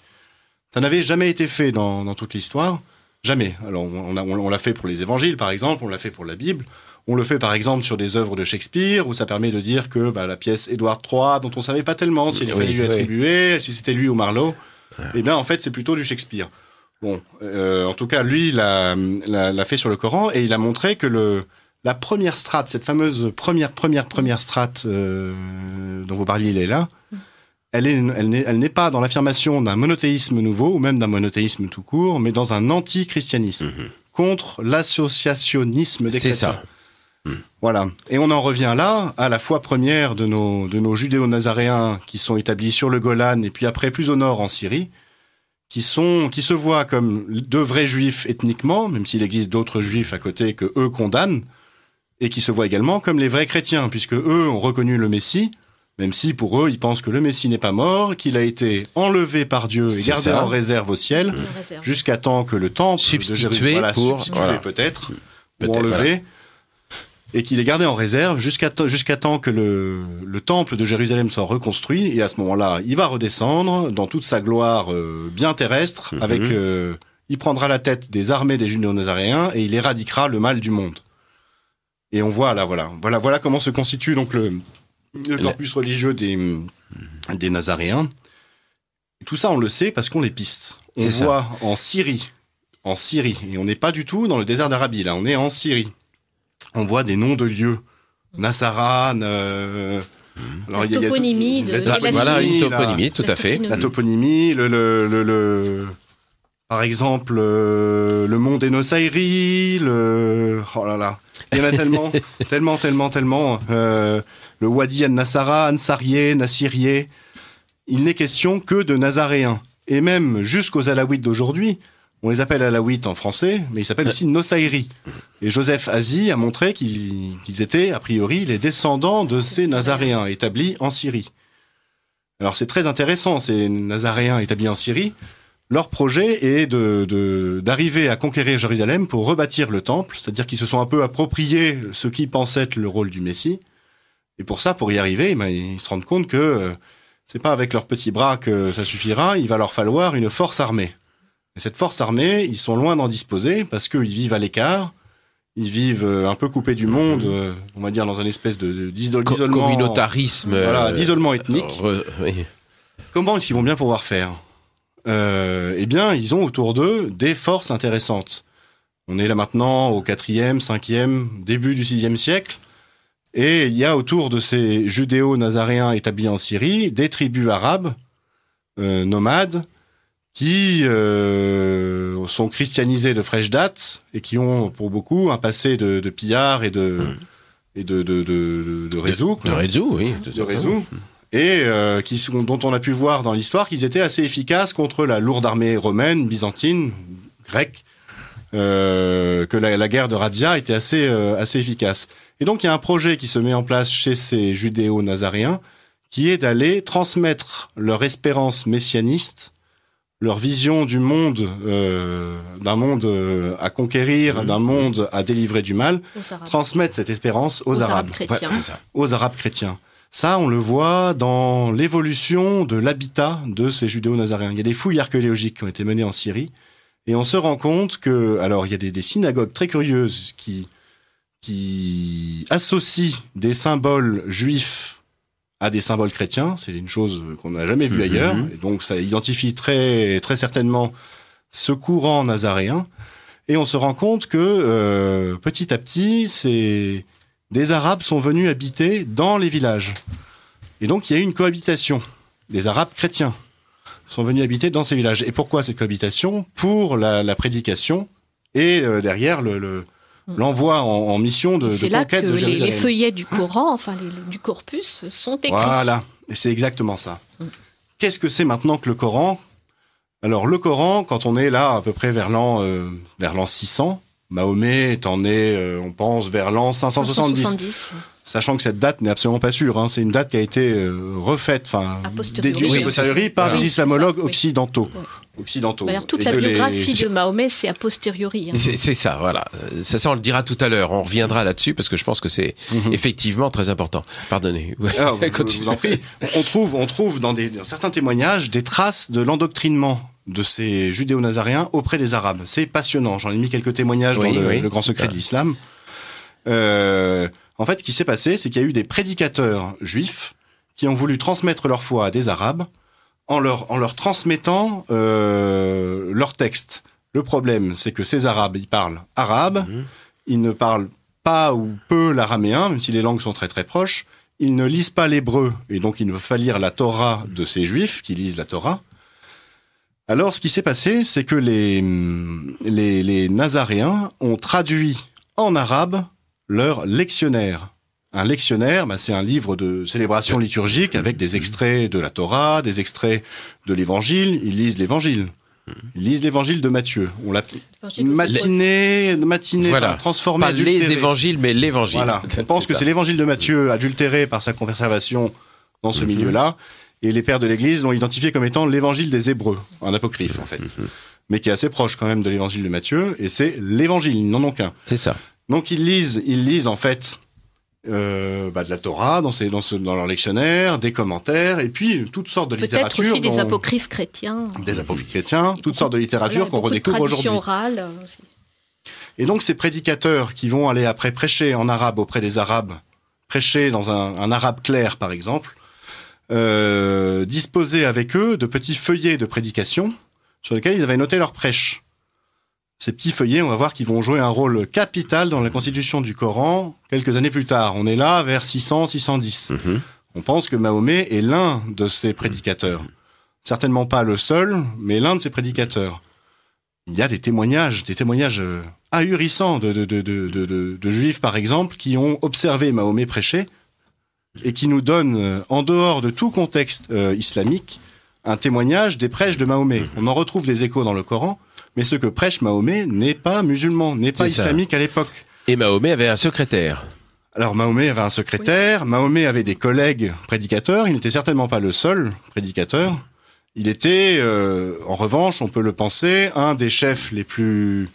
Ça n'avait jamais été fait dans, dans toute l'histoire, jamais. Alors on l'a fait pour les évangiles par exemple, on l'a fait pour la Bible, on le fait par exemple sur des œuvres de Shakespeare, où ça permet de dire que bah, la pièce Édouard III, dont on savait pas tellement s'il Oui, fallait lui oui. attribuer, si c'était lui ou Marlowe, eh bien en fait c'est plutôt du Shakespeare. Bon, euh, en tout cas, lui, l'a, l'a- l'a fait sur le Coran et il a montré que le, la première strate, cette fameuse première, première, première strate euh, dont vous parliez, il est là, elle, est, elle, n'est, elle n'est pas dans l'affirmation d'un monothéisme nouveau ou même d'un monothéisme tout court, mais dans un anti-christianisme, Mhm. contre l'associationnisme des C'est chrétiens. ça. Voilà. Et on en revient là à la foi première de nos, de nos judéo-nazaréens qui sont établis sur le Golan et puis après plus au nord en Syrie, qui sont, qui se voient comme de vrais juifs ethniquement, même s'il existe d'autres juifs à côté que eux condamnent, et qui se voient également comme les vrais chrétiens, puisque eux ont reconnu le Messie, même si pour eux ils pensent que le Messie n'est pas mort, qu'il a été enlevé par Dieu et gardé ça. en réserve au ciel, jusqu'à temps que le temple de Substitué Jérusalem- voilà, pour- substitué voilà. peut-être ou Peut-être, enlevé et qu'il est gardé en réserve jusqu'à temps que le, le temple de Jérusalem soit reconstruit. Et à ce moment-là il va redescendre dans toute sa gloire euh, bien terrestre. Mhm. avec euh, il prendra la tête des armées des judéo-nazaréens et il éradiquera le mal du monde. Et on voit là voilà. Voilà voilà comment se constitue donc le, le La- corpus religieux des des nazaréens. Tout ça on le sait parce qu'on les piste. On ça. voit en Syrie en Syrie et on n'est pas du tout dans le désert d'Arabie là. On est en Syrie on voit des noms de lieux Nassaran euh, alors, La il y a- il y a tout- toponymie de- la de la voilà, une la- toponymie, tout à fait. la toponymie, le, le, le, le- par exemple, euh, le mont d'Enosairi, le, oh là là, il y en a tellement, tellement, tellement, tellement, euh, le Wadi An-Nassara, Ansarié, Nassirié. Il n'est question que de Nazaréens. Et même jusqu'aux Alaouites d'aujourd'hui, on les appelle Alaouites en français, mais ils s'appellent aussi Nosaïri. Et Joseph Azi a montré qu'ils étaient, a priori, les descendants de ces Nazaréens établis en Syrie. Alors c'est très intéressant, ces Nazaréens établis en Syrie. Leur projet est de de- d'arriver à conquérir Jérusalem pour rebâtir le temple, c'est-à-dire qu'ils se sont un peu appropriés ce qui pensait être le rôle du Messie. Et pour ça, pour y arriver, ben, ils se rendent compte que euh, c'est pas avec leurs petits bras que ça suffira, il va leur falloir une force armée. Et cette force armée, ils sont loin d'en disposer parce qu'ils vivent à l'écart, ils vivent euh, un peu coupés du monde, euh, on va dire dans une espèce de de- d'isol- Co- d'isolement. communautarisme. Voilà, euh, d'isolement ethnique. re- oui. Comment est-ce qu'ils vont bien pouvoir faire? Euh, Eh bien, ils ont autour d'eux des forces intéressantes. On est là maintenant au 4e, 5e, début du 6e siècle. Et il y a autour de ces judéo-nazaréens établis en Syrie des tribus arabes euh, nomades qui euh, sont christianisées de fraîche date et qui ont pour beaucoup un passé de, de pillards et de, et de, de, de, de réseaux, De quoi Rezou, oui. de réseau et euh, qui sont, dont on a pu voir dans l'histoire qu'ils étaient assez efficaces contre la lourde armée romaine, byzantine, grecque, euh, que la, la guerre de Razzia était assez, assez efficace. Et donc il y a un projet qui se met en place chez ces judéo-nazaréens qui est d'aller transmettre leur espérance messianiste, leur vision du monde, euh, d'un monde euh, à conquérir, Mhm. d'un monde à délivrer du mal, transmettre cette espérance aux, Arabes chrétiens. Ouais, ça. aux Arabes chrétiens. Ça, on le voit dans l'évolution de l'habitat de ces judéo-nazaréens. Il y a des fouilles archéologiques qui ont été menées en Syrie, et on se rend compte que, alors, il y a des, des synagogues très curieuses qui, qui associent des symboles juifs à des symboles chrétiens. C'est une chose qu'on n'a jamais vue Mhm. ailleurs, et donc ça identifie très, très certainement ce courant nazaréen. Et on se rend compte que euh, petit à petit, c'est des Arabes sont venus habiter dans les villages. Et donc il y a eu une cohabitation. Les Arabes chrétiens sont venus habiter dans ces villages. Et pourquoi cette cohabitation? Pour la, la prédication et euh, derrière le, le- l'envoi en, en mission de, C'est là que de les, feuillets du Coran, enfin les- les- du corpus, sont écrits. Voilà, c'est exactement ça. Mm. Qu'est-ce que c'est maintenant que le Coran? Alors le Coran, quand on est là à peu près vers l'an euh, vers l'an 600, Mahomet est en est, euh, on pense, vers l'an 570. 570. Sachant que cette date n'est absolument pas sûre. Hein. C'est une date qui a été euh, refaite, enfin A posteriori. déduite Oui, a posteriori par des islamologues Oui. occidentaux. Oui. occidentaux. D'ailleurs, toute Et la les- biographie de Mahomet, c'est a posteriori. hein. C'est ça, voilà. Ça, ça, on le dira tout à l'heure. On reviendra là-dessus parce que je pense que c'est Mhm. effectivement très important. Pardonnez. Ouais. Ah, je Continue. vous en prie. On trouve, on trouve dans, des, dans certains témoignages des traces de l'endoctrinement de ces judéo-nazaréens auprès des Arabes. C'est passionnant. J'en ai mis quelques témoignages Oui, dans le, oui. le grand secret Ah. de l'islam. Euh, en fait, ce qui s'est passé, c'est qu'il y a eu des prédicateurs juifs qui ont voulu transmettre leur foi à des Arabes en leur, en leur transmettant euh, leur texte. Le problème, c'est que ces Arabes, ils parlent arabe, Mhm. ils ne parlent pas ou peu l'araméen, même si les langues sont très très proches. Ils ne lisent pas l'hébreu, et donc il ne faut pas lire la Torah de ces juifs qui lisent la Torah. Alors, ce qui s'est passé, c'est que les, les, les Nazaréens ont traduit en arabe leur lectionnaire. Un lectionnaire, bah, c'est un livre de célébration liturgique avec des extraits de la Torah, des extraits de l'Évangile. Ils lisent l'Évangile. Ils lisent l'Évangile de Matthieu. On l'a matinée, matinée, Voilà. enfin, Pas les évangiles, mais l'évangile. Voilà. On pense que c'est l'évangile de Matthieu adultéré par sa conservation dans ce Mhm. milieu-là. Et les pères de l'Église l'ont identifié comme étant l'évangile des Hébreux, un apocryphe en fait, Mhm. mais qui est assez proche quand même de l'évangile de Matthieu. Et c'est l'évangile, ils n'en ont qu'un. C'est ça. Donc ils lisent, ils lisent en fait euh, bah, de la Torah dans, ces, dans, ce, dans leur lectionnaire, des commentaires, et puis toutes sortes de Peut-être littératures. aussi des apocryphes chrétiens. des apocryphes chrétiens, toutes sortes de littératures Voilà, qu'on redécouvre aujourd'hui. orales euh, aussi. Et donc ces prédicateurs qui vont aller après prêcher en arabe auprès des Arabes, prêcher dans un, un arabe clair par exemple, euh, disposaient avec eux de petits feuillets de prédication sur lesquels ils avaient noté leur prêche. Ces petits feuillets, on va voir qu'ils vont jouer un rôle capital dans la constitution du Coran quelques années plus tard. On est là vers 600-610. Mhm. On pense que Mahomet est l'un de ces prédicateurs. Certainement pas le seul, mais l'un de ces prédicateurs. Il y a des témoignages, des témoignages euh, ahurissants de juifs, par exemple, qui ont observé Mahomet prêcher et qui nous donnent, euh, en dehors de tout contexte euh, islamique, un témoignage des prêches de Mahomet. On en retrouve des échos dans le Coran, mais ce que prêche Mahomet n'est pas musulman, n'est pas ça. islamique à l'époque. Et Mahomet avait un secrétaire. Alors Mahomet avait un secrétaire, Mahomet avait des collègues prédicateurs, il n'était certainement pas le seul prédicateur. Il était, euh, en revanche, on peut le penser, un des chefs les plus,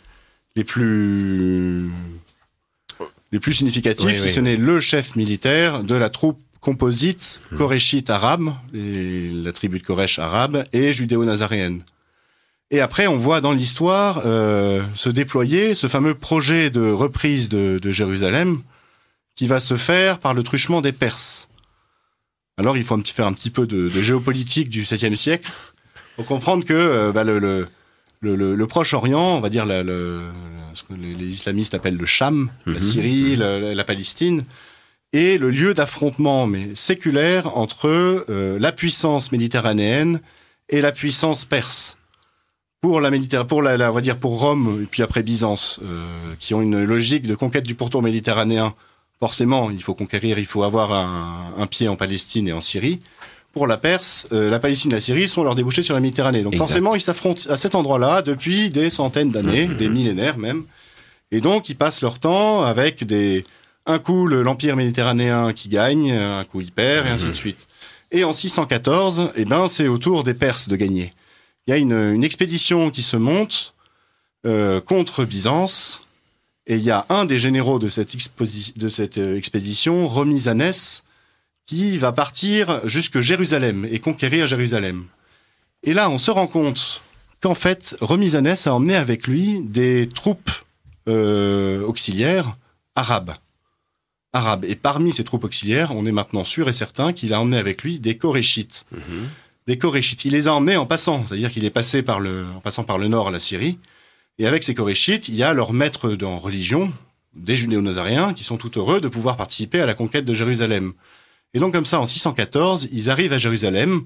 les plus, les plus significatifs, Oui, si oui. ce n'est le chef militaire de la troupe composite koréchite arabe, la tribu de Koresh arabe, et judéo-nazaréenne. Et après, on voit dans l'histoire euh, se déployer ce fameux projet de reprise de, de Jérusalem, qui va se faire par le truchement des Perses. Alors, il faut un petit, faire un petit peu de, de géopolitique du 7e siècle pour comprendre que euh, bah, le, le, le, le- le Proche-Orient, on va dire la- le- ce que les islamistes appellent le Cham, la Mhm. Syrie, la, la Palestine, est le lieu d'affrontement mais séculaire entre euh, la puissance méditerranéenne et la puissance perse. Pour la Méditerranée, pour la, la- on va dire pour Rome et puis après Byzance, euh, qui ont une logique de conquête du pourtour méditerranéen forcément, il faut conquérir, il faut avoir un, un pied en Palestine et en Syrie. Pour la Perse, euh, la Palestine et la Syrie sont leurs débouchés sur la Méditerranée. Donc Exact. forcément, ils s'affrontent à cet endroit-là depuis des centaines d'années, Mhm. des millénaires même. Et donc, ils passent leur temps avec des... Un coup, le- l'Empire méditerranéen qui gagne, un coup, il perd, et ainsi de suite. Et en 614, eh ben, c'est au tour des Perses de gagner. Il y a une, une expédition qui se monte euh, contre Byzance, et il y a un des généraux de cette, de cette euh, expédition, Romizanès, qui va partir jusque Jérusalem et conquérir Jérusalem. Et là, on se rend compte qu'en fait, Romizanès a emmené avec lui des troupes euh, auxiliaires arabes. Arabes. Et parmi ces troupes auxiliaires, on est maintenant sûr et certain qu'il a emmené avec lui des Koréchites. Mhm. Des Koréchites. Il les a emmenés en passant, c'est-à-dire qu'il est passé par le, en passant par le nord à la Syrie. Et avec ces Koréchites, il y a leurs maîtres en religion, des judéo-nazariens, qui sont tout heureux de pouvoir participer à la conquête de Jérusalem. Et donc comme ça, en 614, ils arrivent à Jérusalem,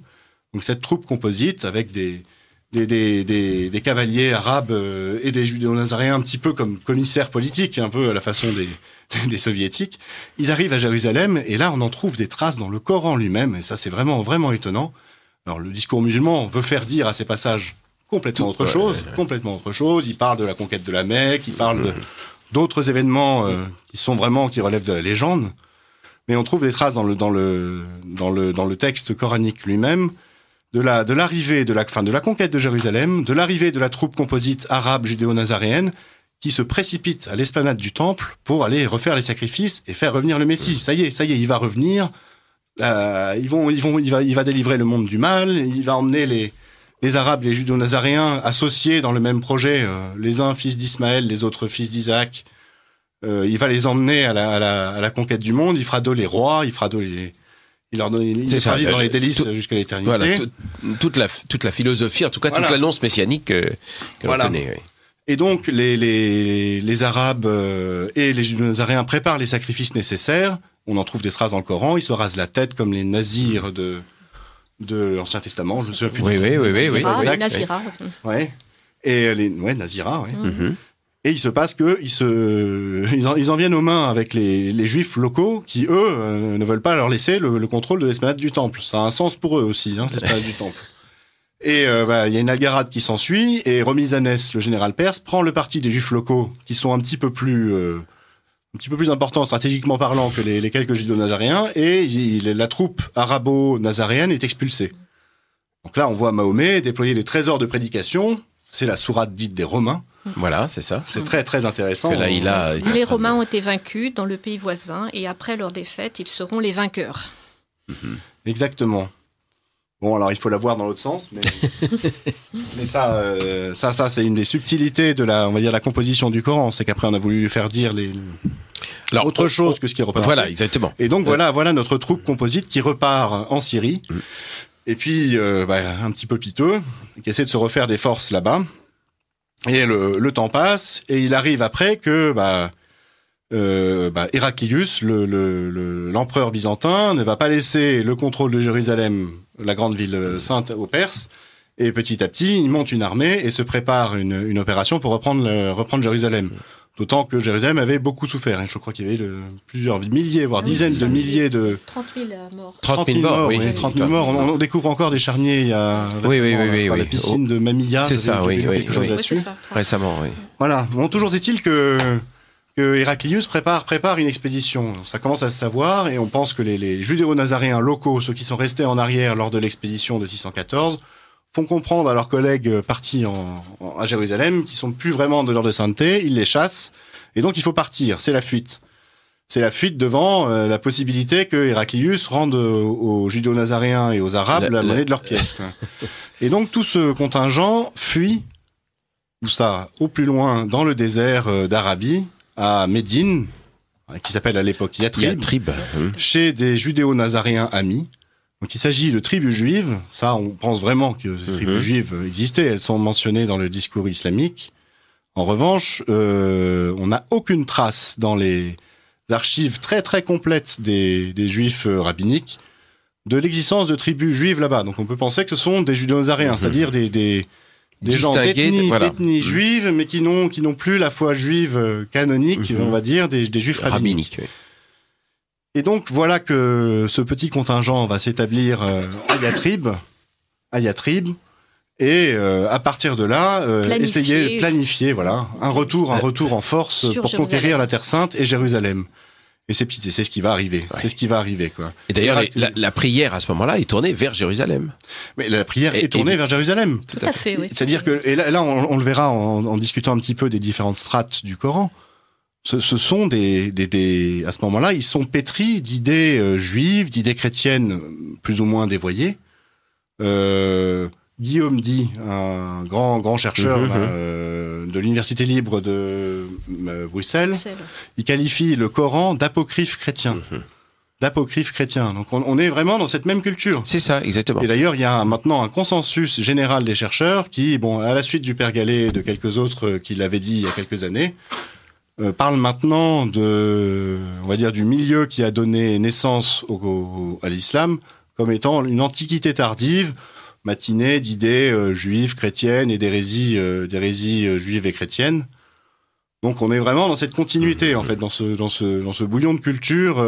donc cette troupe composite avec des, des, des, des, des cavaliers arabes euh, et des judéo-nazariens un petit peu comme commissaires politiques, un peu à la façon des, des soviétiques. Ils arrivent à Jérusalem et là on en trouve des traces dans le Coran lui-même et ça c'est vraiment vraiment étonnant. Alors le discours musulman veut faire dire à ces passages complètement Tout- autre ouais, chose, ouais, ouais. complètement autre chose. Il parle de la conquête de la Mecque, il parle d'autres événements euh, qui sont vraiment qui relèvent de la légende. Mais on trouve des traces dans le dans le dans le dans le texte coranique lui-même de la de l'arrivée de la fin de la conquête de Jérusalem, de l'arrivée de la troupe composite arabe judéo-nazaréenne qui se précipite à l'esplanade du temple pour aller refaire les sacrifices et faire revenir le Messie. Ça y est, ça y est, il va revenir. Euh, ils vont, ils vont, il va, il va délivrer le monde du mal. Il va emmener les les Arabes, les judéo-nazaréens associés dans le même projet, euh, les uns fils d'Ismaël, les autres fils d'Isaac. Euh, il va les emmener à la, à, la, à la conquête du monde. Il fera d'eux les rois. Il fera d'eux les il leur donne, il les ça. vivre dans Euh, les délices tout- jusqu'à l'éternité. Voilà, tout- toute, la, toute la philosophie, en tout cas Voilà. toute l'annonce messianique euh, que Voilà. l'on connaît. oui. Et donc, les, les, les Arabes euh, et les Judéo-Nazaréens préparent les sacrifices nécessaires. On en trouve des traces dans le Coran. Ils se rasent la tête comme les nazirs de, de l'Ancien Testament. Je me souviens plus. Oui, oui, oui, oui, oui. Les ouais. Nazira. Ouais. Et les, ouais, Nazira, ouais. Mm. Mhm. Et il se passe que ils en, viennent aux mains avec les, Juifs locaux qui eux euh, ne veulent pas leur laisser le, le contrôle de l'esplanade du temple. Ça a un sens pour eux aussi, hein, l'esplanade du temple. Et euh, bah, il y a une algarade qui s'ensuit et Romizanès, le général perse, prend le parti des Juifs locaux qui sont un petit peu plus, euh, un petit peu plus importants stratégiquement parlant que les, quelques judo-nazaréens et la troupe arabo-nazaréenne est expulsée. Donc là, on voit Mahomet déployer les trésors de prédication. C'est la sourate dite des Romains. Voilà, c'est ça. C'est très très intéressant. Que là, il a, il est en Les de- Romains ont été vaincus dans le pays voisin et après leur défaite, ils seront les vainqueurs. Exactement. Bon, alors il faut la voir dans l'autre sens, mais, mais ça, euh, ça, ça, c'est une des subtilités de la, on va dire, la composition du Coran. C'est qu'après, on a voulu lui faire dire les, Alors, autre on- chose que ce qu'il représente. Voilà, exactement. Et donc voilà, voilà notre troupe composite qui repart en Syrie. Mm. Et puis euh, bah, un petit peu piteux, qui essaie de se refaire des forces là-bas. Et le, temps passe et il arrive après que bah, euh, bah, Héraclius, le- le- le- l'empereur byzantin, ne va pas laisser le contrôle de Jérusalem, la grande ville euh, sainte, aux Perses. Et petit à petit, il monte une armée et se prépare une, opération pour reprendre Jérusalem. D'autant que Jérusalem avait beaucoup souffert. hein. Je crois qu'il y avait le- plusieurs milliers, voire Ah oui, dizaines de milliers de, 30 000 morts. 30 000 morts, oui. 30 000 morts. On, on découvre encore des charniers. Il y a Oui, oui, oui, oui, oui. La piscine de Mamilla. C'est ça, oui, oui, quelque chose oui. Oui, là-dessus. Récemment, oui. Voilà. Bon, toujours est-il que, que Héraclius prépare, prépare une expédition. Ça commence à se savoir et on pense que les, les judéo-nazaréens locaux, ceux qui sont restés en arrière lors de l'expédition de 614, font comprendre à leurs collègues partis en, en- à Jérusalem qu'ils sont plus vraiment de l'ordre de sainteté, ils les chassent et donc il faut partir. C'est la fuite. C'est la fuite devant euh, la possibilité que Héraclius rende aux judéo-nazaréens et aux arabes La- la, la- monnaie de leur pièce. quoi. et donc tout ce contingent fuit où ça Au plus loin, dans le désert euh, d'Arabie, à Médine, euh, qui s'appelle à l'époque Yatrib, Trib. hein. chez des judéo-nazaréens amis. Donc il s'agit de tribus juives. Ça, on pense vraiment que ces tribus Mhm. juives existaient. Elles sont mentionnées dans le discours islamique. En revanche, euh, on n'a aucune trace dans les archives très très complètes des, des juifs euh, rabbiniques de l'existence de tribus juives là-bas. Donc on peut penser que ce sont des judéo-nazaréens, Mhm. c'est-à-dire des, des, des gens d'ethnie voilà. Mhm. juive, mais qui n'ont qui n'ont plus la foi juive euh, canonique, Mhm. on va dire, des, des juifs rabbiniques. Oui. Et donc voilà que ce petit contingent va s'établir euh, à Yatrib, à Yatrib, et euh, à partir de là, euh, Planifier. essayer de planifier, voilà, un retour, un retour en force Sur pour Jérusalem. conquérir la Terre Sainte et Jérusalem. Et c'est petit, c'est ce qui va arriver. Ouais. C'est ce qui va arriver, quoi. Et d'ailleurs, la, la prière à ce moment-là est tournée vers Jérusalem. Mais la prière Et- est tournée et- vers Jérusalem. Tout à fait, oui. C'est-à-dire que, et là, là, on, on le verra en, en discutant un petit peu des différentes strates du Coran. Ce, ce sont des, des, des, à ce moment-là, ils sont pétris d'idées euh, juives, d'idées chrétiennes euh, plus ou moins dévoyées. Euh, Guillaume dit, un grand grand chercheur Mhm, là, mhm. euh, de l'université libre de euh, Bruxelles, Bruxelles. il qualifie le Coran d'apocryphe chrétien. Mhm. d'apocryphes chrétiens. Donc on, on, est vraiment dans cette même culture. C'est ça, exactement. Et d'ailleurs, il y a maintenant un consensus général des chercheurs qui, bon, à la suite du Père Gallet et de quelques autres qui l'avaient dit il y a quelques années, euh, parle maintenant de, on va dire, du milieu qui a donné naissance au, au, à l'islam comme étant une antiquité tardive, matinée d'idées euh, juives, chrétiennes et d'hérésies, euh, d'hérésies juives et chrétiennes. Donc on est vraiment dans cette continuité, en fait, dans ce, dans ce, dans ce bouillon de culture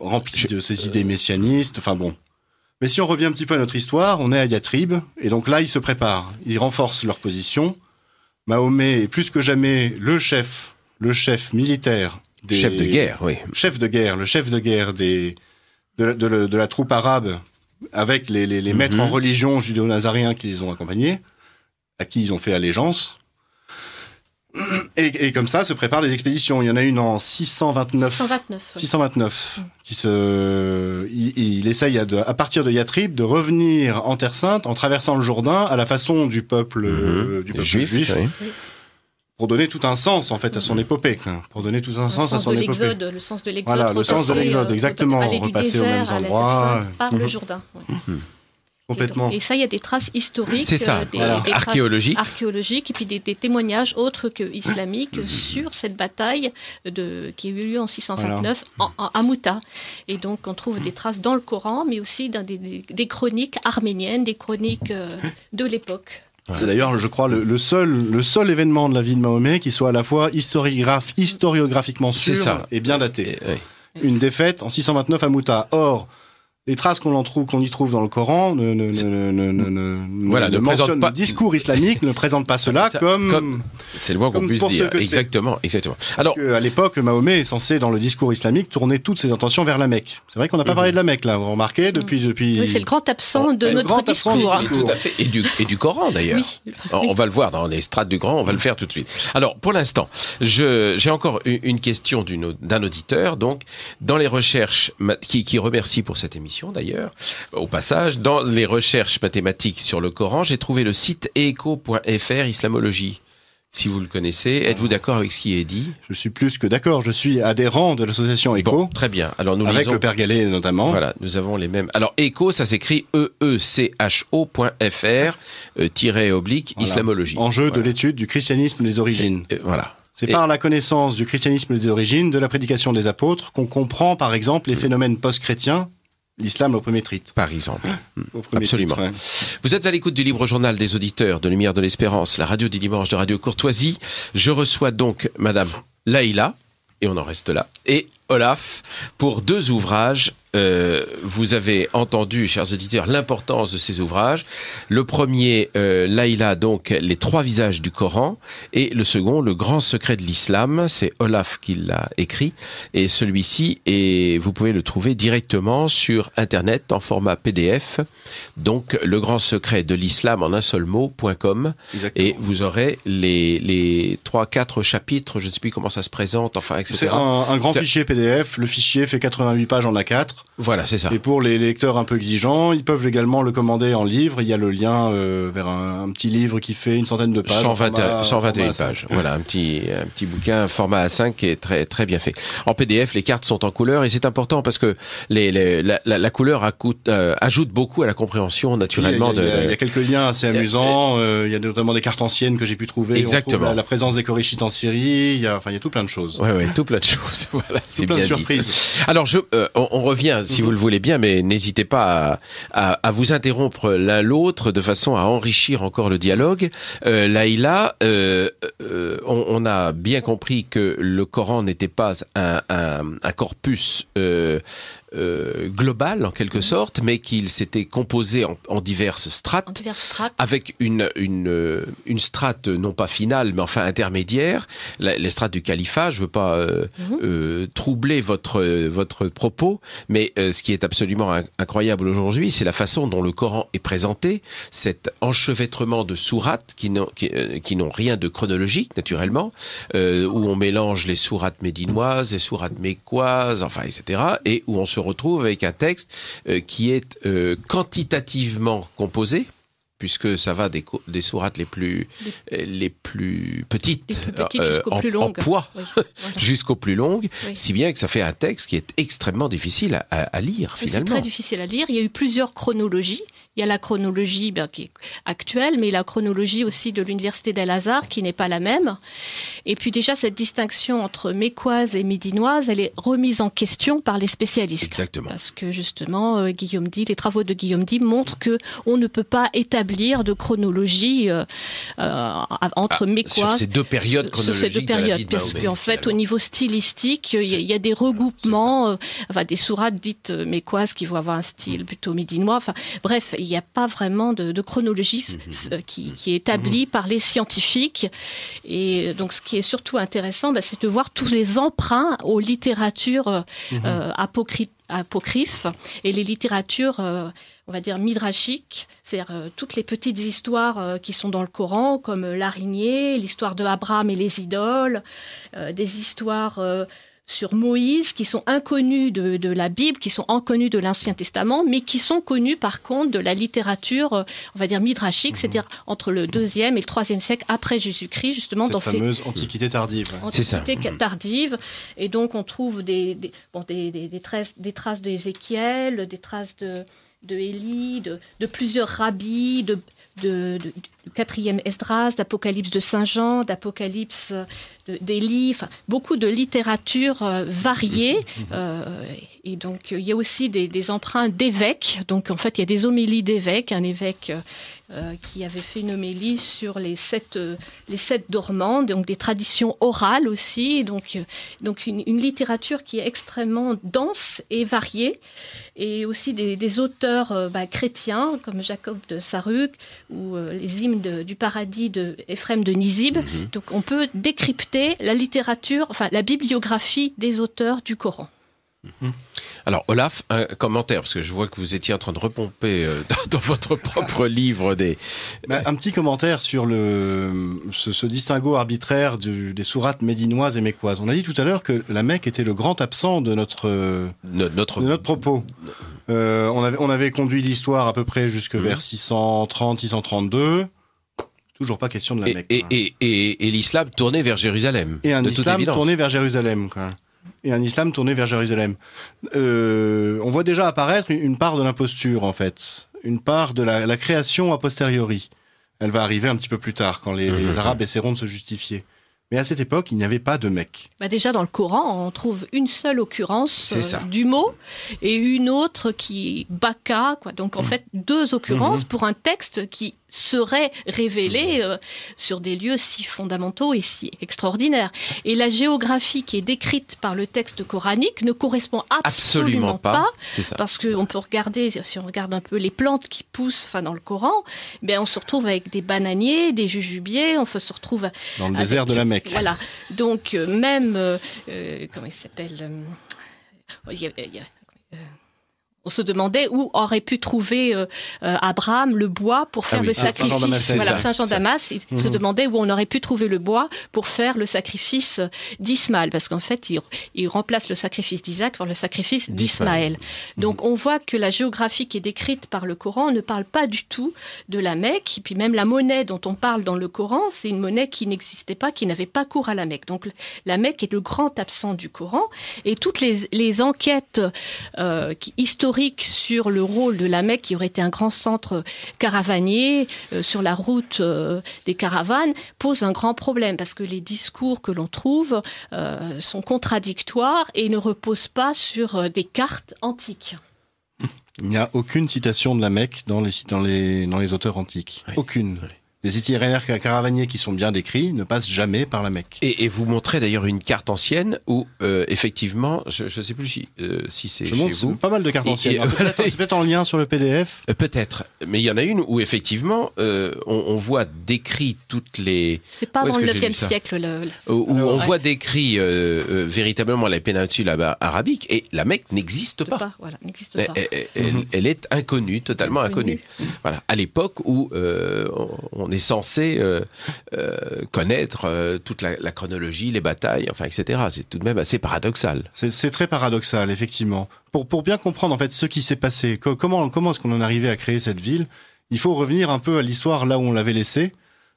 rempli de ces idées messianistes. Enfin bon. Mais si on revient un petit peu à notre histoire, on est à Yatrib, et donc là, ils se préparent, ils renforcent leur position. Mahomet est plus que jamais le chef, le chef militaire des chef de guerre, oui. Chef de guerre, le chef de guerre des de, de, de la troupe arabe avec les, les, les Mhm. maîtres en religion judéo-nazaréens qui les ont accompagnés, à qui ils ont fait allégeance. Et, et comme ça se préparent les expéditions. Il y en a une en 629. 629. ouais. 629 qui se il, il essaye à, de- à partir de Yatrib de revenir en Terre Sainte en traversant le Jourdain à la façon du peuple euh, du peuple juif, Juif, oui. pour donner tout un sens en fait à son épopée quoi. pour donner tout un Le sens à son de épopée l'exode, le sens de l'exode. Voilà, le sens de l'exode, euh, exactement, repasser aux désert mêmes endroits. Par le Mhm. Jourdain. ouais. Complètement Et ça, il y a des traces historiques, C'est ça, euh, des, voilà. des traces Archéologique. archéologiques, et puis des, des témoignages autres que Mhm. islamiques sur cette bataille de, qui a eu lieu en 629 en, en- à Mouta. Et donc, on trouve des traces dans le Coran, mais aussi dans des, des- des chroniques arméniennes, des chroniques euh, de l'époque. c'est d'ailleurs je crois le, le seul le seul événement de la vie de Mahomet qui soit à la fois historiographe historiographiquement C'est sûr ça. et bien daté Et, une défaite en 629 à Mouta. Or, les traces qu'on en trouve, qu'on y trouve dans le Coran, ne, ne, ne, ne, ne, ne- Voilà, ne présente mentionnent- pas- le discours islamique ne présente pas cela Ça, comme, C'est le moins qu'on puisse dire. Exactement, exactement. parce Alors, que à l'époque, Mahomet est censé, dans le discours islamique, tourner toutes ses intentions vers la Mecque. C'est vrai qu'on n'a pas Mhm. parlé de la Mecque, là. Vous remarquez, depuis, depuis. Oui, c'est le grand absent de notre grand absent discours. du hein. discours. tout à fait. Et du, et du Coran d'ailleurs. Oui. On, on va le voir dans les strates du Coran, on va le faire tout de suite. Alors, pour l'instant, je- j'ai encore une, question d'un auditeur. Donc, dans les recherches, qui, qui remercie pour cette émission d'ailleurs, au passage, dans les recherches mathématiques sur le Coran, j'ai trouvé le site eco.fr Islamologie. Si vous le connaissez, êtes-vous d'accord avec ce qui est dit? Je suis plus que d'accord. Je suis adhérent de l'association ECHO, Bon, très bien. Alors, nous avec lisons. le Père Gallet notamment. Voilà, nous avons les mêmes. Alors, ECHO, ça s'écrit E E-E-C-H-O.fr, euh, tiré oblique, Voilà. islamologie. Enjeu de l'étude du christianisme des origines. C'est- euh, voilà. C'est Et- par la connaissance du christianisme des origines, de la prédication des apôtres, qu'on comprend, par exemple, les phénomènes post-chrétiens, l'islam au premier titre. Par exemple. Premier Absolument. titre, ouais. Vous êtes à l'écoute du libre journal des auditeurs de Lumière de l'Espérance, la radio du dimanche de Radio Courtoisie. Je reçois donc Madame Laïla, et on en reste là, et Olaf pour deux ouvrages. Euh, vous avez entendu, chers auditeurs, l'importance de ces ouvrages. Le premier, euh, Laïla, donc, les trois visages du Coran, et le second, le grand secret de l'islam. C'est Olaf qui l'a écrit, et celui-ci, et vous pouvez le trouver directement sur Internet en format PDF. Donc, le grand secret de l'islam en un seul mot.com et vous aurez les, les trois, quatre chapitres, je ne sais plus comment ça se présente, enfin, etc. C'est un, un grand fichier PDF. Le fichier fait 88 pages en A4. Voilà, c'est ça. Et pour les lecteurs un peu exigeants, ils peuvent également le commander en livre. Il y a le lien euh, vers un, un petit livre qui fait une centaine de pages. en 120, format- 121 format pages. A5. Voilà, un petit, un petit bouquin format A5 qui est très, très bien fait. En PDF, les cartes sont en couleur et c'est important parce que les, les- la, la, la couleur accoute- euh, ajoute beaucoup à la compréhension naturellement il, y a, il y a- de. il y a quelques liens assez amusants. euh, il y a notamment des cartes anciennes que j'ai pu trouver. Exactement. la, la présence des Koréchites en Syrie. Il y a, enfin, il y a tout plein de choses. Ouais, ouais, tout plein de choses. Voilà, c'est bien de dit. surprises. Alors, je, on, on revient, si vous le voulez bien, mais n'hésitez pas à, à, à vous interrompre l'un l'autre de façon à enrichir encore le dialogue. Euh, Laïla, euh, euh, on, on a bien compris que le Coran n'était pas un, un, un corpus euh, global en quelque sorte, mais qu'il s'était composé en, en diverses En strates avec une, une, euh, une strate non pas finale, mais enfin intermédiaire, la- les strates du califat. Je veux pas euh, Mhm. euh, troubler votre euh, votre propos, mais euh, ce qui est absolument in- incroyable aujourd'hui, c'est la façon dont le Coran est présenté, cet enchevêtrement de sourates qui n'ont qui, euh, qui n'ont rien de chronologique naturellement, euh, où on mélange les sourates médinoises, les sourates mécoises, enfin etc., et où on se retrouve avec un texte euh, qui est euh, quantitativement composé puisque ça va des, sourates les plus, les plus petites, Les plus petites euh, en, plus en longues. poids, Oui, voilà. jusqu'aux plus longues, Oui. si bien que ça fait un texte qui est extrêmement difficile à, à- lire Oui, C'est finalement. très difficile à lire. Il y a eu plusieurs chronologies. Il y a la chronologie ben, qui est actuelle, mais la chronologie aussi de l'université d'Al-Azhar qui n'est pas la même. Et puis déjà, cette distinction entre mécoise et médinoise, elle est remise en question par les spécialistes. Exactement. Parce que justement, euh, Guillaume Di, les travaux de Guillaume Di montrent que on ne peut pas établir de chronologie euh, euh, entre Ah, mécoise sur ces deux périodes sur- sur ces deux chronologiques de la vie périodes, de parce qu'en fait, au niveau stylistique, il y, a- il y a des regroupements, enfin des sourates dites mécoises qui vont avoir un style plutôt médinois. Enfin, bref, il n'y a pas vraiment de, de chronologie Mhm. euh, qui, qui est établie par les scientifiques. Et donc, ce qui est surtout intéressant, bah, c'est de voir tous les emprunts aux littératures euh, euh, apocry- apocryphes et les littératures. euh, on va dire midrashiques, c'est-à-dire euh, toutes les petites histoires qui sont dans le Coran, comme l'araignée, l'histoire de Abraham et les idoles, des histoires sur Moïse qui sont inconnues de, de la Bible, qui sont inconnues de l'Ancien Testament, mais qui sont connues par contre de la littérature, euh, on va dire midrashique, c'est-à-dire entre le deuxième et le troisième siècle après Jésus-Christ, justement dans Cette ces fameuse antiquité tardive. ouais. C'est ça. antiquité tardive. Et donc, on trouve des, des, bon, des, des, des traces, des traces d'Ézéchiel, des traces de, de Élie, de, de plusieurs rabbis, de, de, de- du quatrième Esdras, d'Apocalypse de Saint Jean, d'Apocalypse de- d'Élie, enfin, beaucoup de littérature euh, variée. Euh, et donc, il y a aussi des, des emprunts d'évêques. Donc, en fait, il y a des homélies d'évêques. Un évêque euh, qui avait fait une homélie sur les sept, euh, les sept dormandes, donc des traditions orales aussi. Donc, euh, donc une, une littérature qui est extrêmement dense et variée. Et aussi des, des auteurs bah, chrétiens comme Jacob de Saruk ou les hymnes de- du paradis de Ephrem de Nizib. Donc on peut décrypter la littérature, enfin la bibliographie des auteurs du Coran. Alors Olaf, un commentaire, parce que je vois que vous étiez en train de repomper euh, dans, dans votre propre livre des... Bah, un petit commentaire sur le, ce, ce distinguo arbitraire du- des sourates médinoises et mécoises. On a dit tout à l'heure que la Mecque était le grand absent de notre, no- notre... de notre propos. Euh, on, avait, on avait conduit l'histoire à peu près jusque vers 630, 632. Toujours pas question de la Mecque. et, et, et- et l'islam tourné vers Jérusalem. Et un de islam tourné vers Jérusalem. Quoi. Et un islam tourné vers Jérusalem. Euh, on voit déjà apparaître une, part de l'imposture, en fait. Une part de la, la création a posteriori. Elle va arriver un petit peu plus tard, quand les, Mhm. les Arabes essaieront de se justifier. Mais à cette époque, il n'y avait pas de Mecque. Bah déjà dans le Coran, on trouve une seule occurrence euh, du mot et une autre qui baka quoi. Donc en fait deux occurrences Mhm. pour un texte qui serait révélé euh, sur des lieux si fondamentaux et si extraordinaires. Et la géographie qui est décrite par le texte coranique ne correspond absolument, Absolument pas. Parce qu'on peut regarder, si on regarde un peu les plantes qui poussent enfin, dans le Coran, ben on se retrouve avec des bananiers, des jujubiers, on se retrouve Dans le avec- désert de la Voilà. Donc, euh, même. euh, euh, comment il s'appelle on se demandait où aurait pu trouver euh, euh, Abraham le bois pour faire oui. le Ah, sacrifice. C'est voilà, ça. Saint-Jean-Damas, il se Mhm. demandait où on aurait pu trouver le bois pour faire le sacrifice d'Ismaël, parce qu'en fait, il, il remplace le sacrifice d'Isaac par le sacrifice D'Ismaël. d'Ismaël. Donc, on voit que la géographie qui est décrite par le Coran ne parle pas du tout de la Mecque. Et puis même la monnaie dont on parle dans le Coran, c'est une monnaie qui n'existait pas, qui n'avait pas cours à la Mecque. Donc la Mecque est le grand absent du Coran. Et toutes les, les enquêtes euh, qui- historiques sur le rôle de la Mecque, qui aurait été un grand centre caravanier euh, sur la route euh, des caravanes, posent un grand problème parce que les discours que l'on trouve euh, sont contradictoires et ne reposent pas sur euh, des cartes antiques. Il n'y a aucune citation de la Mecque dans les, dans les, dans les auteurs antiques. Oui. Aucune. Oui. Les itinéraires caravaniers qui sont bien décrits ne passent jamais par la Mecque. Et, et vous montrez d'ailleurs une carte ancienne où, euh, effectivement, je ne sais plus si, euh, si c'est Je chez montre vous. pas mal de cartes Et- anciennes. C'est voilà. peut-être c'est peut-être en lien sur le PDF. Euh, Peut-être, mais il y en a une où effectivement euh, on, on voit décrit toutes les C'est pas avant le que j'ai 9e lu ça siècle. Le, où où Alors, on ouais. voit décrit euh, euh, véritablement la péninsule ara- arabique et la Mecque n'existe pas. pas, voilà, n'existe Elle, pas. elle- elle- elle est inconnue, totalement inconnue. Voilà, à l'époque où euh, on- on est censé euh, euh, connaître euh, toute la, la chronologie, les batailles, enfin, etc. C'est tout de même assez paradoxal. C'est- très paradoxal, effectivement. Pour, pour bien comprendre en fait ce qui s'est passé, co- comment, comment est-ce qu'on en est arrivé à créer cette ville, il faut revenir un peu à l'histoire là où on l'avait laissé.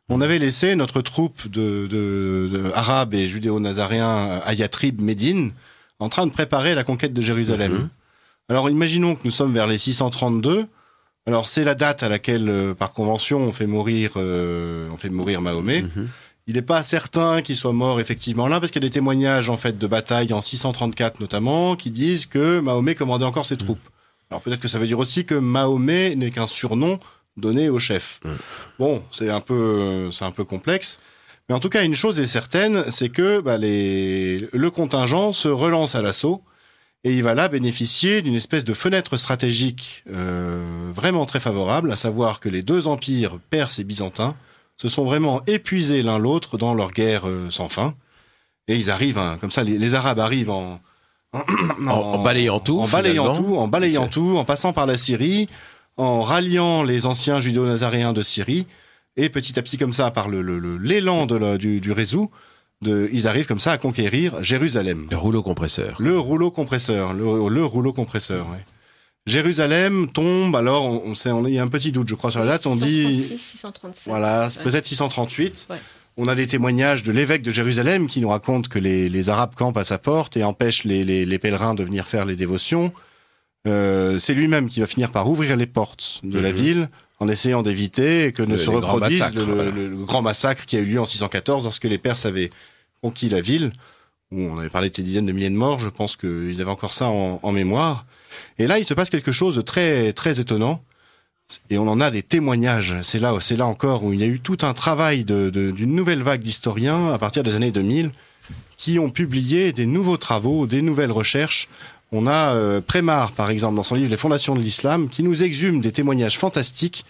On avait laissé notre troupe de, de, de arabes et judéo-nazaréens à Yatrib, Médine, en train de préparer la conquête de Jérusalem. Mhm. Alors imaginons que nous sommes vers les 632. Alors c'est la date à laquelle, euh, par convention, on fait mourir, euh, on fait mourir Mahomet. Mhm. Il n'est pas certain qu'il soit mort effectivement là, parce qu'il y a des témoignages en fait de bataille en 634 notamment, qui disent que Mahomet commandait encore ses troupes. Alors peut-être que ça veut dire aussi que Mahomet n'est qu'un surnom donné au chef. Mm. Bon, c'est un peu, c'est un peu complexe. Mais en tout cas, une chose est certaine, c'est que bah, les, le contingent se relance à l'assaut et il va là bénéficier d'une espèce de fenêtre stratégique euh, vraiment très favorable, à savoir que les deux empires, perses et byzantins, se sont vraiment épuisés l'un l'autre dans leur guerre euh, sans fin. Et ils arrivent, hein, comme ça, les, les Arabes arrivent en, En, en balayant tout. en balayant tout, en balayant tout, en passant par la Syrie, en ralliant les anciens judéo-nazaréens de Syrie, et petit à petit comme ça, par le le- le- l'élan du, du réseau, de, ils arrivent comme ça à conquérir Jérusalem. Le rouleau compresseur. Le rouleau compresseur, le, le rouleau compresseur. ouais. Jérusalem tombe. Alors, on, on sait, on, il y a un petit doute, je crois, sur la date. On dit 636, 637. voilà, c'est Ouais. peut-être 638. Ouais. On a des témoignages de l'évêque de Jérusalem qui nous raconte que les, les Arabes campent à sa porte et empêchent les, les, les pèlerins de venir faire les dévotions. Euh, c'est lui-même qui va finir par ouvrir les portes de la Mhm. ville en essayant d'éviter que ne Le- se reproduise le, voilà. grand massacre qui a eu lieu en 614 lorsque les Perses avaient conquis la ville. Où on avait parlé de ces dizaines de milliers de morts, je pense qu'ils avaient encore ça en, en mémoire. Et là, il se passe quelque chose de très très étonnant. Et on en a des témoignages. C'est là, c'est là encore où il y a eu tout un travail de- de- d'une nouvelle vague d'historiens à partir des années 2000 qui ont publié des nouveaux travaux, des nouvelles recherches. On a euh, Prémar, par exemple, dans son livre Les fondations de l'islam, qui nous exhume des témoignages fantastiques,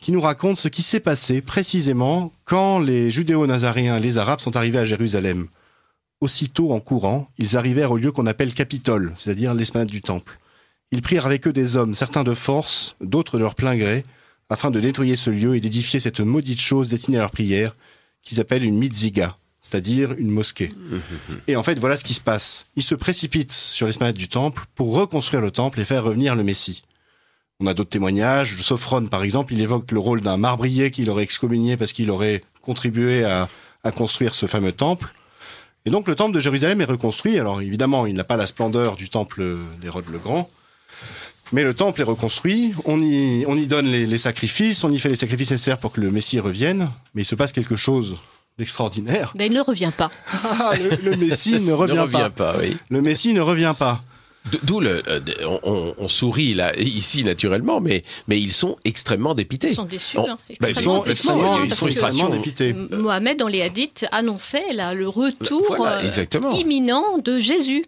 qui nous racontent ce qui s'est passé précisément quand les judéo-nazaréens, les arabes, sont arrivés à Jérusalem. Aussitôt en courant, ils arrivèrent au lieu qu'on appelle Capitole, c'est-à-dire l'esplanade du temple. Ils prirent avec eux des hommes, certains de force, d'autres de leur plein gré, afin de nettoyer ce lieu et d'édifier cette maudite chose destinée à leur prière, qu'ils appellent une mitziga, c'est-à-dire une mosquée. Et en fait, voilà ce qui se passe. Ils se précipitent sur l'esplanade du temple pour reconstruire le temple et faire revenir le Messie. On a d'autres témoignages. Sophrone, par exemple, il évoque le rôle d'un marbrier qu'il aurait excommunié parce qu'il aurait contribué à, à construire ce fameux temple. Et donc le temple de Jérusalem est reconstruit. Alors évidemment, il n'a pas la splendeur du temple d'Hérode le Grand. Mais le temple est reconstruit, on y, on y donne les, les sacrifices, on y fait les sacrifices nécessaires pour que le Messie revienne, mais il se passe quelque chose d'extraordinaire. Ben, il ne revient pas. Ah, le, le Messie ne Ne revient, revient pas. pas, oui. Le Messie ne revient pas. D'où le, euh, on, sourit là ici naturellement, mais mais ils sont extrêmement dépités. Ils sont déçus. Hein, bah, Ils sont extrêmement, ils sont dépités. Mohamed, dans les hadiths, annonçait là, le retour Voilà, euh, imminent de Jésus.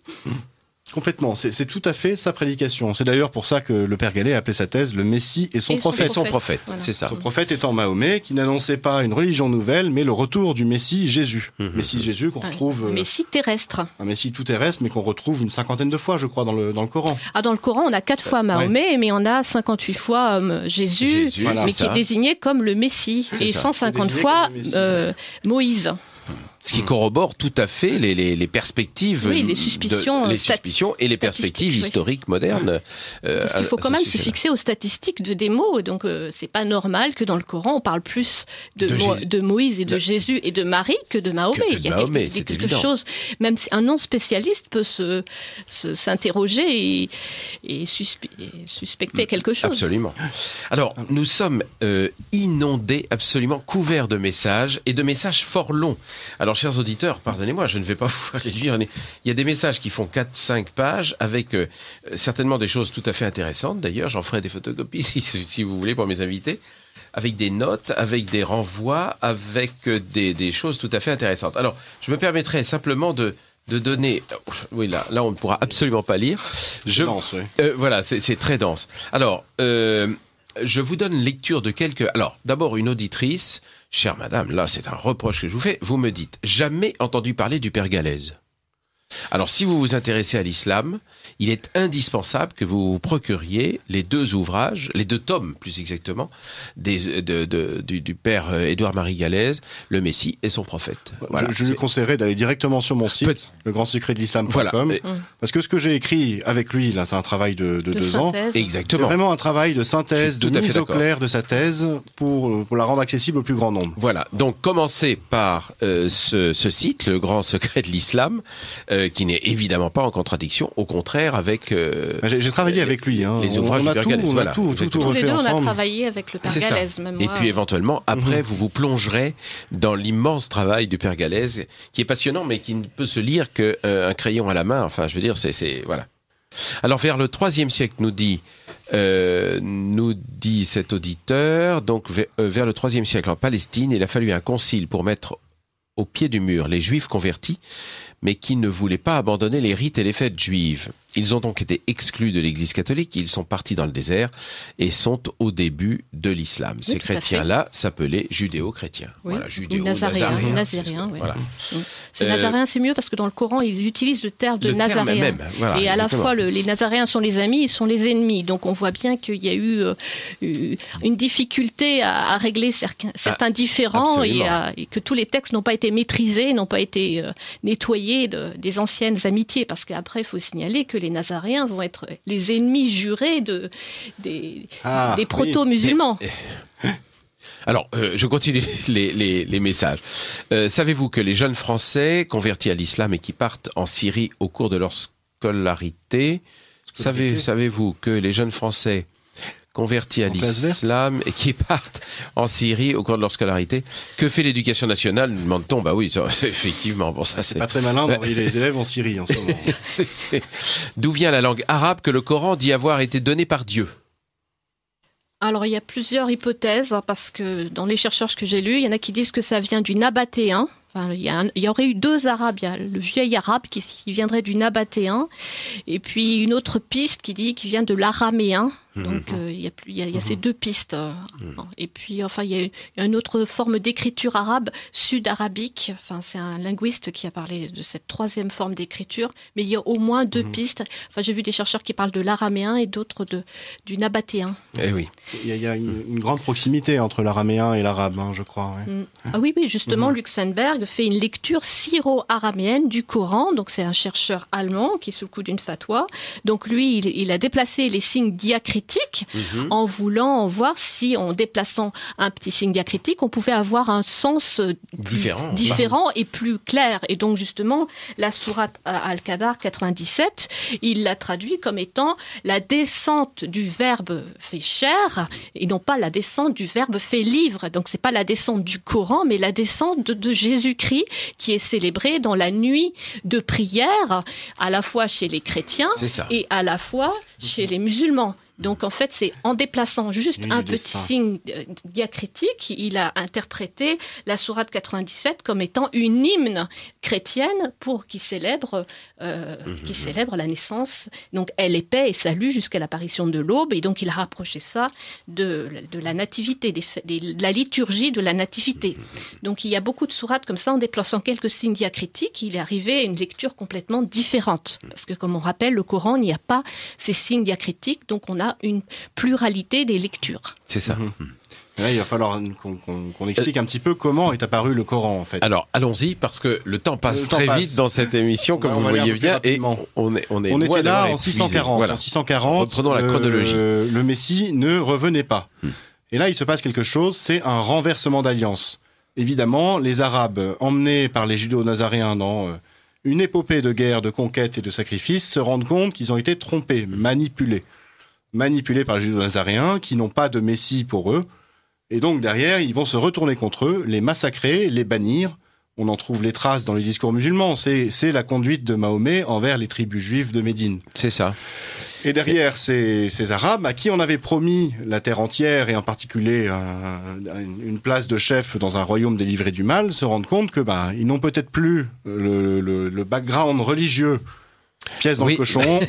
Complètement. C'est tout à fait sa prédication. C'est d'ailleurs pour ça que le Père Gallet a appelé sa thèse le Messie et son Et son Et prophète. son prophète. Voilà. c'est ça. Son prophète étant Mahomet, qui n'annonçait pas une religion nouvelle, mais le retour du Messie Jésus. Mhm. Messie Jésus qu'on Ouais. retrouve, euh, Messie terrestre. un Messie tout terrestre, mais qu'on retrouve une cinquantaine de fois, je crois, dans le, dans le Coran. Ah, dans le Coran, on a quatre fois Mahomet, mais on a 58 fois euh, Jésus, Jésus, Voilà. mais qui est désigné comme le Messie, et ça. 150 Désigné fois euh, Moïse. Ce qui corrobore tout à fait les, les, les perspectives, Oui, les de- suspicions, les euh, stat- suspicions et les perspectives oui. historiques modernes. euh, Parce qu'il faut quand même se fixer aux statistiques de des mots, donc euh, c'est pas normal que dans le Coran on parle plus de, De Mo- Jésus. de Moïse et de Jésus et de Marie que de Mahomet. Que Il y a Mahomet, quelque, c'est quelque chose, même si un non spécialiste peut se s'interroger et, et, suspi- et suspecter quelque chose. Absolument. Alors, nous sommes euh, inondés, absolument couverts de messages et de messages fort longs. Alors, chers auditeurs, pardonnez-moi, je ne vais pas pouvoir les lire. Il y a des messages qui font 4-5 pages avec euh, certainement des choses tout à fait intéressantes. D'ailleurs, j'en ferai des photocopies si, si vous voulez pour mes invités. Avec des notes, avec des renvois, avec euh, des, des choses tout à fait intéressantes. Alors, je me permettrai simplement de, de donner. Oui, là, là, on ne pourra absolument pas lire. Je, dense, ouais. euh, voilà, c'est c'est très dense. Alors, euh, je vous donne lecture de quelques. Alors, d'abord, une auditrice, chère madame, là, c'est un reproche que je vous fais. Vous me dites jamais entendu parler du père Galaise. Alors, si vous vous intéressez à l'islam, il est indispensable que vous vous procuriez les deux ouvrages, les deux tomes plus exactement, des, de, de, du, du, père euh, Édouard-Marie Galaise, Le Messie et son prophète. Voilà, je, je lui conseillerais d'aller directement sur mon site, Peut... le grand secret de l'islam.com, voilà. parce que ce que j'ai écrit avec lui, là, c'est un travail de, de, de deux synthèse. ans. Exactement. C'est vraiment un travail de synthèse, de mise au clair de sa thèse pour, pour la rendre accessible au plus grand nombre. Voilà. Donc, commencez par euh, ce, ce, site, le grand secret de l'islam, euh, qui n'est évidemment pas en contradiction, au contraire avec. Euh, J'ai travaillé avec lui. Hein. Les ouvrages on a du père tout, on a Voilà, tout, tout, tout Tous les deux, on a travaillé avec le père C'est ça. Galès, même Et moi. puis éventuellement, après, Mhm. vous vous plongerez dans l'immense travail du père Galès, qui est passionnant, mais qui ne peut se lire qu'un un crayon à la main. Enfin, je veux dire, c'est, voilà. Alors, vers le troisième siècle, nous dit, euh, nous dit cet auditeur, donc vers, euh, vers le troisième siècle en Palestine, il a fallu un concile pour mettre au pied du mur les juifs convertis, mais qui ne voulaient pas abandonner les rites et les fêtes juives. Ils ont donc été exclus de l'Église catholique, ils sont partis dans le désert et sont au début de l'islam. Ces chrétiens-là s'appelaient judéo-chrétiens. Oui, Voilà, judéo nazaréens, nazaréens. nazaréens, oui. Voilà. C'est Euh, nazaréen, c'est mieux parce que dans le Coran, ils utilisent le terme de Le terme nazaréen. même, voilà, et à la fois, le- les nazaréens sont les amis, ils sont les ennemis. Donc on voit bien qu'il y a eu euh, eu une difficulté à, à régler certains, certains différends et, absolument. à- et que tous les textes n'ont pas été maîtrisés, n'ont pas été euh, nettoyés de- des anciennes amitiés. Parce qu'après, il faut signaler que les nazaréens vont être les ennemis jurés de, des, Ah, des oui. proto-musulmans. Alors, euh, je continue les, les, les messages. Euh, Savez-vous que les jeunes Français convertis à l'islam et qui partent en Syrie au cours de leur scolarité, savez, Scolarité. savez-vous que les jeunes Français convertis à l'islam et qui partent en Syrie au cours de leur scolarité, que fait l'éducation nationale nous demande-t-on? Bah oui, ça, effectivement. Bon, ça, C'est pas très malin d'envoyer les élèves en Syrie en ce moment. D'où vient la langue arabe que le Coran dit avoir été donné par Dieu? Alors, il y a plusieurs hypothèses, hein, parce que dans les chercheurs que j'ai lus, il y en a qui disent que ça vient du nabatéen. Enfin, il, y a un- il y aurait eu deux arabes. Il y a le vieil arabe qui, qui viendrait du nabatéen, et puis une autre piste qui dit qu'il vient de l'araméen. Donc, euh, il y a, plus- il y a- il y a ces deux pistes. euh, Et puis, enfin, il y a, il y a une autre forme d'écriture arabe, sud-arabique. Enfin, c'est un linguiste qui a parlé de cette troisième forme d'écriture. Mais il y a au moins deux pistes. Enfin, j'ai vu des chercheurs qui parlent de l'araméen et d'autres de, du nabatéen. Eh oui. Il y a, il y a une, une grande proximité entre l'araméen et l'arabe, hein, je crois. ouais. Mm. Ah oui, oui, justement, Luxembourg fait une lecture syro-araméenne du Coran. Donc, c'est un chercheur allemand qui est sous le coup d'une fatwa. Donc, lui, il, il a déplacé les signes diacritiques en voulant voir si, en déplaçant un petit signe diacritique, on pouvait avoir un sens euh, plus Différent. et plus clair. Et donc, justement, la sourate Al-Qadar 97, il l'a traduit comme étant la descente du verbe fait chair et non pas la descente du verbe fait livre. Donc c'est pas la descente du Coran, mais la descente de, de Jésus-Christ qui est célébrée dans la nuit de prière, à la fois chez les chrétiens et à la fois chez les musulmans. Donc en fait, c'est en déplaçant juste un petit signe euh, diacritique, il a interprété la sourate 97 comme étant une hymne chrétienne pour qui célèbre, euh, qui célèbre la naissance. Donc elle est paix et salut jusqu'à l'apparition de l'aube. Et donc il a rapproché ça de, de la nativité, des, fê- des- de la liturgie de la nativité. Donc il y a beaucoup de sourates comme ça, en déplaçant quelques signes diacritiques, il est arrivé à une lecture complètement différente. Parce que comme on rappelle, le Coran, n'y a pas ces signes diacritiques, donc on a une pluralité des lectures. C'est ça. Et Là, il va falloir qu'on qu'on- qu'on explique un petit peu comment est apparu le Coran, en fait. Alors, allons-y, parce que le temps passe Le temps très passe. vite dans cette émission, comme On vous voyez bien, et on est, on est On était là en épuisé. 640. Voilà. En 640, Reprenons la le- chronologie. Hmm. Le Messie ne revenait pas. Et là, il se passe quelque chose, c'est un renversement d'alliance. Évidemment, les Arabes, emmenés par les judéo-nazaréens dans euh, une épopée de guerre, de conquête et de sacrifice, se rendent compte qu'ils ont été trompés, manipulés. Manipulés par les judéo-nazaréens qui n'ont pas de Messie pour eux. Et donc, derrière, ils vont se retourner contre eux, les massacrer, les bannir. On en trouve les traces dans les discours musulmans. C'est c'est la conduite de Mahomet envers les tribus juives de Médine. C'est ça. Et derrière ces, ces Arabes, à qui on avait promis la terre entière et en particulier un- une place de chef dans un royaume délivré du mal, se rendent compte que bah, ils n'ont peut-être plus le, le- le background religieux. Pièce dans Oui. le cochon.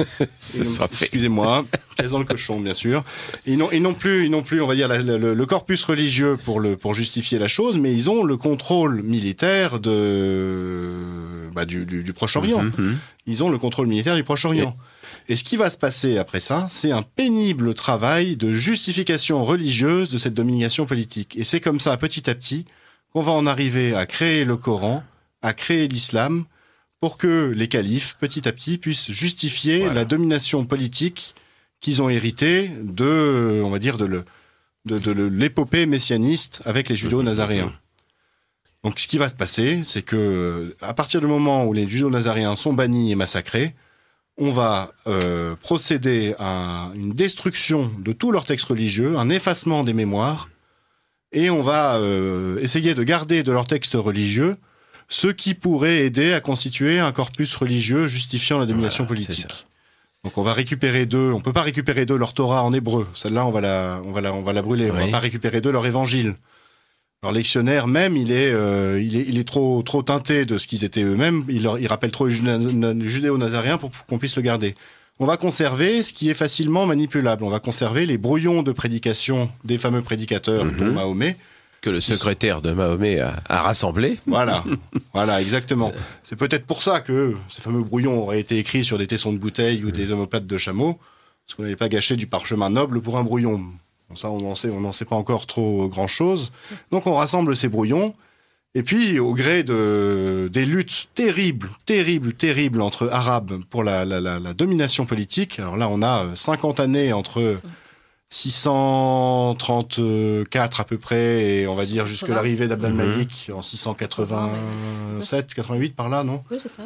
Excusez-moi, pièce dans le cochon, bien sûr. Ils n'ont, ils n'ont plus, ils n'ont plus, on va dire, la- la- le, le corpus religieux pour le pour justifier la chose, mais ils ont le contrôle militaire de bah, du, du, du Proche-Orient. Mhm. Ils ont le contrôle militaire du Proche-Orient. Et ce qui va se passer après ça, c'est un pénible travail de justification religieuse de cette domination politique. Et c'est comme ça, petit à petit, qu'on va en arriver à créer le Coran, à créer l'islam, pour que les califes, petit à petit, puissent justifier Voilà. la domination politique qu'ils ont héritée de, on va dire, de le, de, de le- l'épopée messianiste avec les judo-nazaréens. Donc, ce qui va se passer, c'est que, à partir du moment où les judo-nazaréens sont bannis et massacrés, on va euh, procéder à une destruction de tous leurs textes religieux, un effacement des mémoires, et on va euh, essayer de garder de leurs textes religieux ce qui pourrait aider à constituer un corpus religieux justifiant la domination Voilà, politique. Donc on va récupérer d'eux, on peut pas récupérer d'eux leur Torah en hébreu, celle-là on va la, on va la, on va la brûler. On va pas récupérer d'eux leur évangile. Leur lectionnaire même, il est, euh, il est, il est trop, trop teinté de ce qu'ils étaient eux-mêmes. Il, leur- il rappelle trop les judéo- judéo-nazaréens pour qu'on puisse le garder. On va conserver ce qui est facilement manipulable. On va conserver les brouillons de prédication des fameux prédicateurs, Mhm. dont Mahomet. Que le secrétaire de Mahomet a, a rassemblé. Voilà, voilà, exactement. C'est peut-être pour ça que ces fameux brouillons auraient été écrits sur des tessons de bouteille ou des omoplates de chameau, parce qu'on n'allait pas gâcher du parchemin noble pour un brouillon. Bon, ça, on n'en sait, on n'en sait pas encore trop grand-chose. Donc, on rassemble ces brouillons, et puis, au gré de, des luttes terribles, terribles, terribles entre Arabes pour la, la, la, la domination politique, alors là, on a euh, 50 années entre 634 à peu près, et on va dire jusque l'arrivée d'Abd al-Malik en 687, 88 par là, non Oui, c'est ça.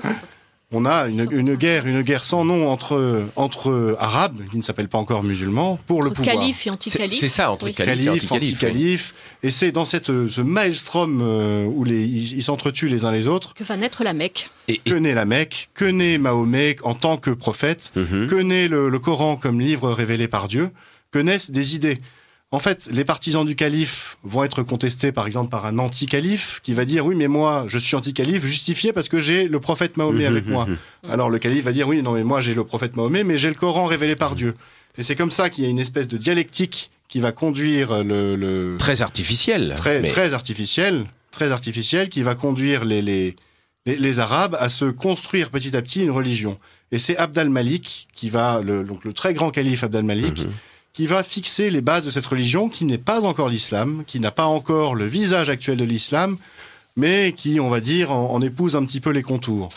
On a une, une guerre, une guerre sans nom entre entre Arabes qui ne s'appellent pas encore musulmans pour le Entre pouvoir. Calife et C'est anti-calife. c'est ça, entre Oui. calife, et Calife, anti-calife. et c'est dans cette ce maelstrom euh, où les ils s'entretuent les uns les autres Que va naître la Mecque. Et, et- que naît la Mecque, que naît Mahomet en tant que prophète, Mhm. que naît le, le Coran comme livre révélé par Dieu, que naissent des idées. En fait, les partisans du calife vont être contestés, par exemple, par un anti-calife qui va dire oui, mais moi, je suis anti-calife, justifié parce que j'ai le prophète Mahomet avec moi. Alors le calife va dire oui, non, mais moi, j'ai le prophète Mahomet, mais j'ai le Coran révélé par Dieu. Et c'est comme ça qu'il y a une espèce de dialectique qui va conduire le, le Très artificiel. très, mais- très artificiel, très artificiel, qui va conduire les, les, les, les Arabes à se construire petit à petit une religion. Et c'est Abd al-Malik qui va, le, donc le très grand calife Abd al-Malik. Qui va fixer les bases de cette religion qui n'est pas encore l'islam, qui n'a pas encore le visage actuel de l'islam, mais qui, on va dire, en, en épouse un petit peu les contours.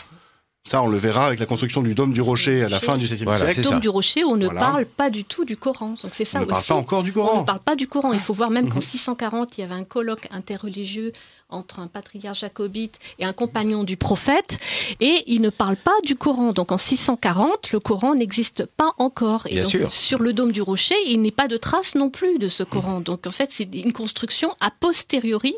Ça, on le verra avec la construction du dôme du rocher à la fin du 7e Voilà, siècle. c'est Dôme ça. du Rocher, on ne Voilà. parle pas du tout du Coran. Donc c'est ça On ne parle pas encore du On Coran. ne parle pas du Coran. Il faut voir même qu'en Mhm. 640, il y avait un colloque interreligieux entre un patriarche jacobite et un compagnon du prophète, et il ne parle pas du Coran. Donc en 640, le Coran n'existe pas encore. Et Bien donc, sûr. sur le dôme du rocher, il n'est pas de trace non plus de ce Coran. Donc en fait, c'est une construction a posteriori,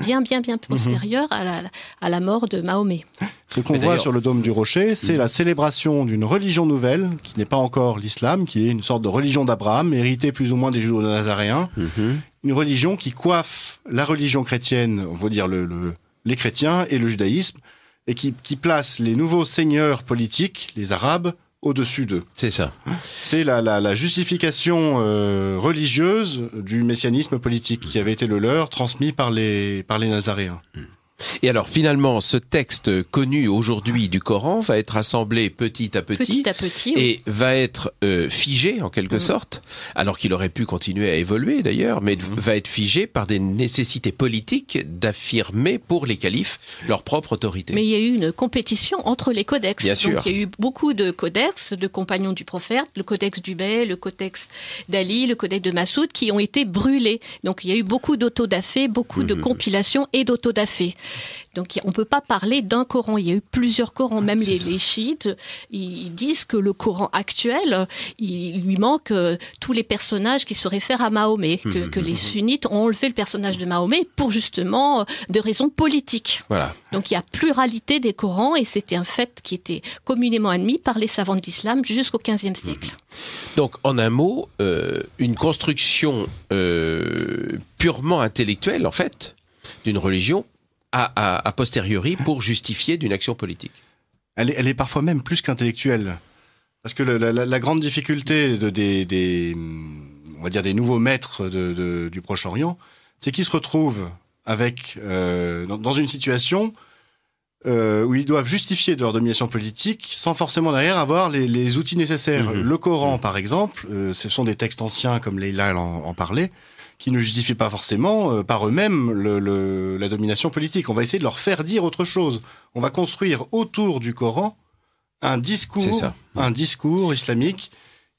bien, bien, bien postérieure à la, à la mort de Mahomet. Ce qu'on voit sur le dôme du rocher, c'est Mhm. la célébration d'une religion nouvelle, qui n'est pas encore l'islam, qui est une sorte de religion d'Abraham, héritée plus ou moins des judo-nazaréens. Mhm. Une religion qui coiffe la religion chrétienne, on va dire le, le- les chrétiens et le judaïsme, et qui, qui place les nouveaux seigneurs politiques, les arabes, au-dessus d'eux. C'est ça. C'est la, la, la justification euh, religieuse du messianisme politique qui avait été le leur, transmis par les, par les nazaréens. Et alors finalement, ce texte connu aujourd'hui du Coran va être assemblé petit à petit. Petit à petit. oui. et va être euh, figé en quelque Mhm. sorte, alors qu'il aurait pu continuer à évoluer d'ailleurs, mais Mhm. va être figé par des nécessités politiques d'affirmer pour les califes leur propre autorité. Mais il y a eu une compétition entre les codex. Bien Donc sûr. il y a eu beaucoup de codex, de compagnons du prophète, le codex du Bey, le codex d'Ali, le codex de Massoud, qui ont été brûlés. Donc il y a eu beaucoup d'autodafés, beaucoup de Mhm. compilations et d'autodafés. Donc on peut pas parler d'un Coran. Il y a eu plusieurs Corans. Même C'est les, chiites, ils disent que le Coran actuel, il lui manque euh, tous les personnages qui se réfèrent à Mahomet. Que, Mhm. que les sunnites ont enlevé le personnage de Mahomet pour justement euh, des raisons politiques. Voilà. Donc il y a pluralité des Corans et c'était un fait qui était communément admis par les savants de l'islam jusqu'au XVe siècle. Donc en un mot, euh, une construction euh, purement intellectuelle en fait d'une religion a, a posteriori pour justifier d'une action politique. Elle est, elle est parfois même plus qu'intellectuelle. Parce que le- la, grande difficulté de, des, des, on va dire des nouveaux maîtres de, de- du Proche-Orient, c'est qu'ils se retrouvent avec euh, dans, dans une situation euh, où ils doivent justifier de leur domination politique sans forcément derrière avoir les, les outils nécessaires. Mhm. Le Coran, par exemple, euh, ce sont des textes anciens, comme Leïla en, en parlait, qui ne justifient pas forcément euh, par eux-mêmes le, le- la domination politique. On va essayer de leur faire dire autre chose. On va construire autour du Coran un discours, ça. un discours islamique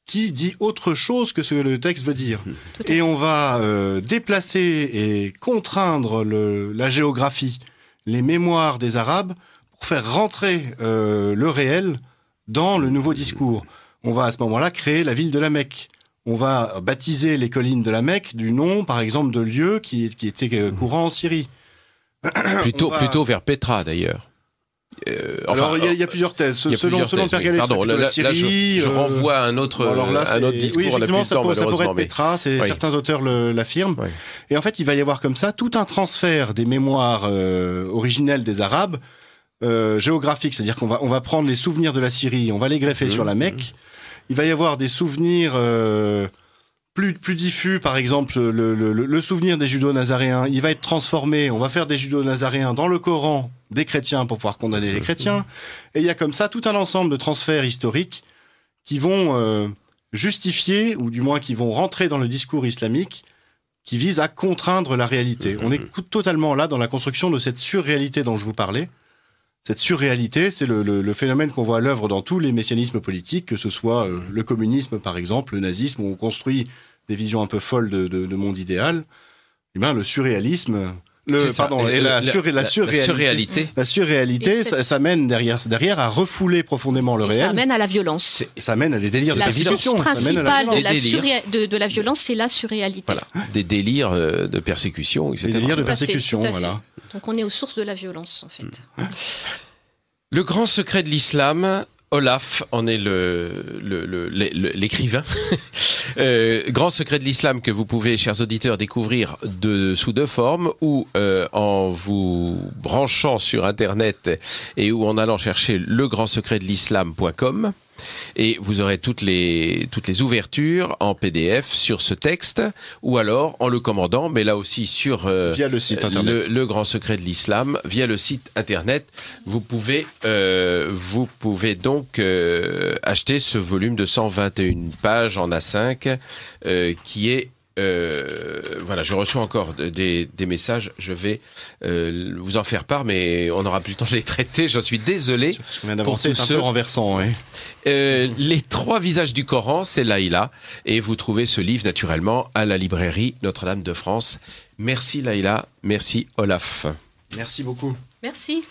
qui dit autre chose que ce que le texte veut dire. Tout Et on va euh, déplacer et contraindre le, la géographie, les mémoires des Arabes pour faire rentrer euh, le réel dans le nouveau discours. On va à ce moment-là créer la ville de la Mecque. On va baptiser les collines de la Mecque du nom, par exemple, de lieux qui, qui étaient euh, courants en Syrie. Plutôt, va- plutôt vers Petra d'ailleurs. Euh, alors, il y, a- y a plusieurs thèses. selon plusieurs selon thèses, Père oui. Gallet, Pardon, c'est là, plutôt la là, je, Syrie. je euh, renvoie à un autre, alors là, un autre c'est- discours, oui, effectivement, ça, temps ça pourrait malheureusement. être mais- Petra, Oui. certains auteurs l'affirment. Et en fait, il va y avoir comme ça tout un transfert des mémoires euh, originelles des Arabes euh, géographiques, c'est-à-dire qu'on va on va prendre les souvenirs de la Syrie, on va les greffer Mhm. sur la Mecque. Il va y avoir des souvenirs euh, plus plus diffus, par exemple le, le, le- le souvenir des judo-nazaréens. Il va être transformé. On va faire des judo-nazaréens dans le Coran des chrétiens pour pouvoir condamner les chrétiens. Et il y a comme ça tout un ensemble de transferts historiques qui vont euh, justifier, ou du moins qui vont rentrer dans le discours islamique, qui vise à contraindre la réalité. Mhm. On est totalement là dans la construction de cette surréalité dont je vous parlais. Cette surréalité, c'est le, phénomène qu'on voit à l'œuvre dans tous les messianismes politiques, que ce soit euh, le communisme par exemple, le nazisme, où on construit des visions un peu folles de, de- de monde idéal. Eh ben, le surréalisme, le, ça. pardon, et la, sur- la surréalité, surréalité, la surréalité, Et ça, ça mène derrière, derrière à refouler profondément le Et ça réel. amène à la violence. Ça mène à des délires de La source persécution. Ça mène à la de la, surré- de, de la violence, c'est la surréalité. voilà, des délires euh, de persécution, etc. Des délires de Tout à fait, persécution, tout à fait. voilà. Donc on est aux sources de la violence, en fait. Le grand secret de l'islam, Olaf en est le- le- le- le- le- l'écrivain. Euh, grand secret de l'islam que vous pouvez, chers auditeurs, découvrir sous deux formes, ou euh, en vous branchant sur Internet et ou en allant chercher legrandsecretdel'islam.com. Et vous aurez toutes les, toutes les ouvertures en PDF sur ce texte, ou alors en le commandant, mais là aussi sur euh, Via le site internet. le, le grand secret de l'islam via le site internet. Vous pouvez, euh, vous pouvez donc euh, acheter ce volume de 121 pages en A5 euh, qui est euh, voilà, je reçois encore de- des, des messages. Je vais euh, vous en faire part, mais on n'aura plus le temps de les traiter. J'en suis désolé. Vient d'avancer Pour un tous peu ceux- renversant. oui. Euh, les trois visages du Coran, c'est Laïla. Et vous trouvez ce livre naturellement à la librairie Notre-Dame de France. Merci Laïla, merci Olaf. Merci beaucoup. Merci.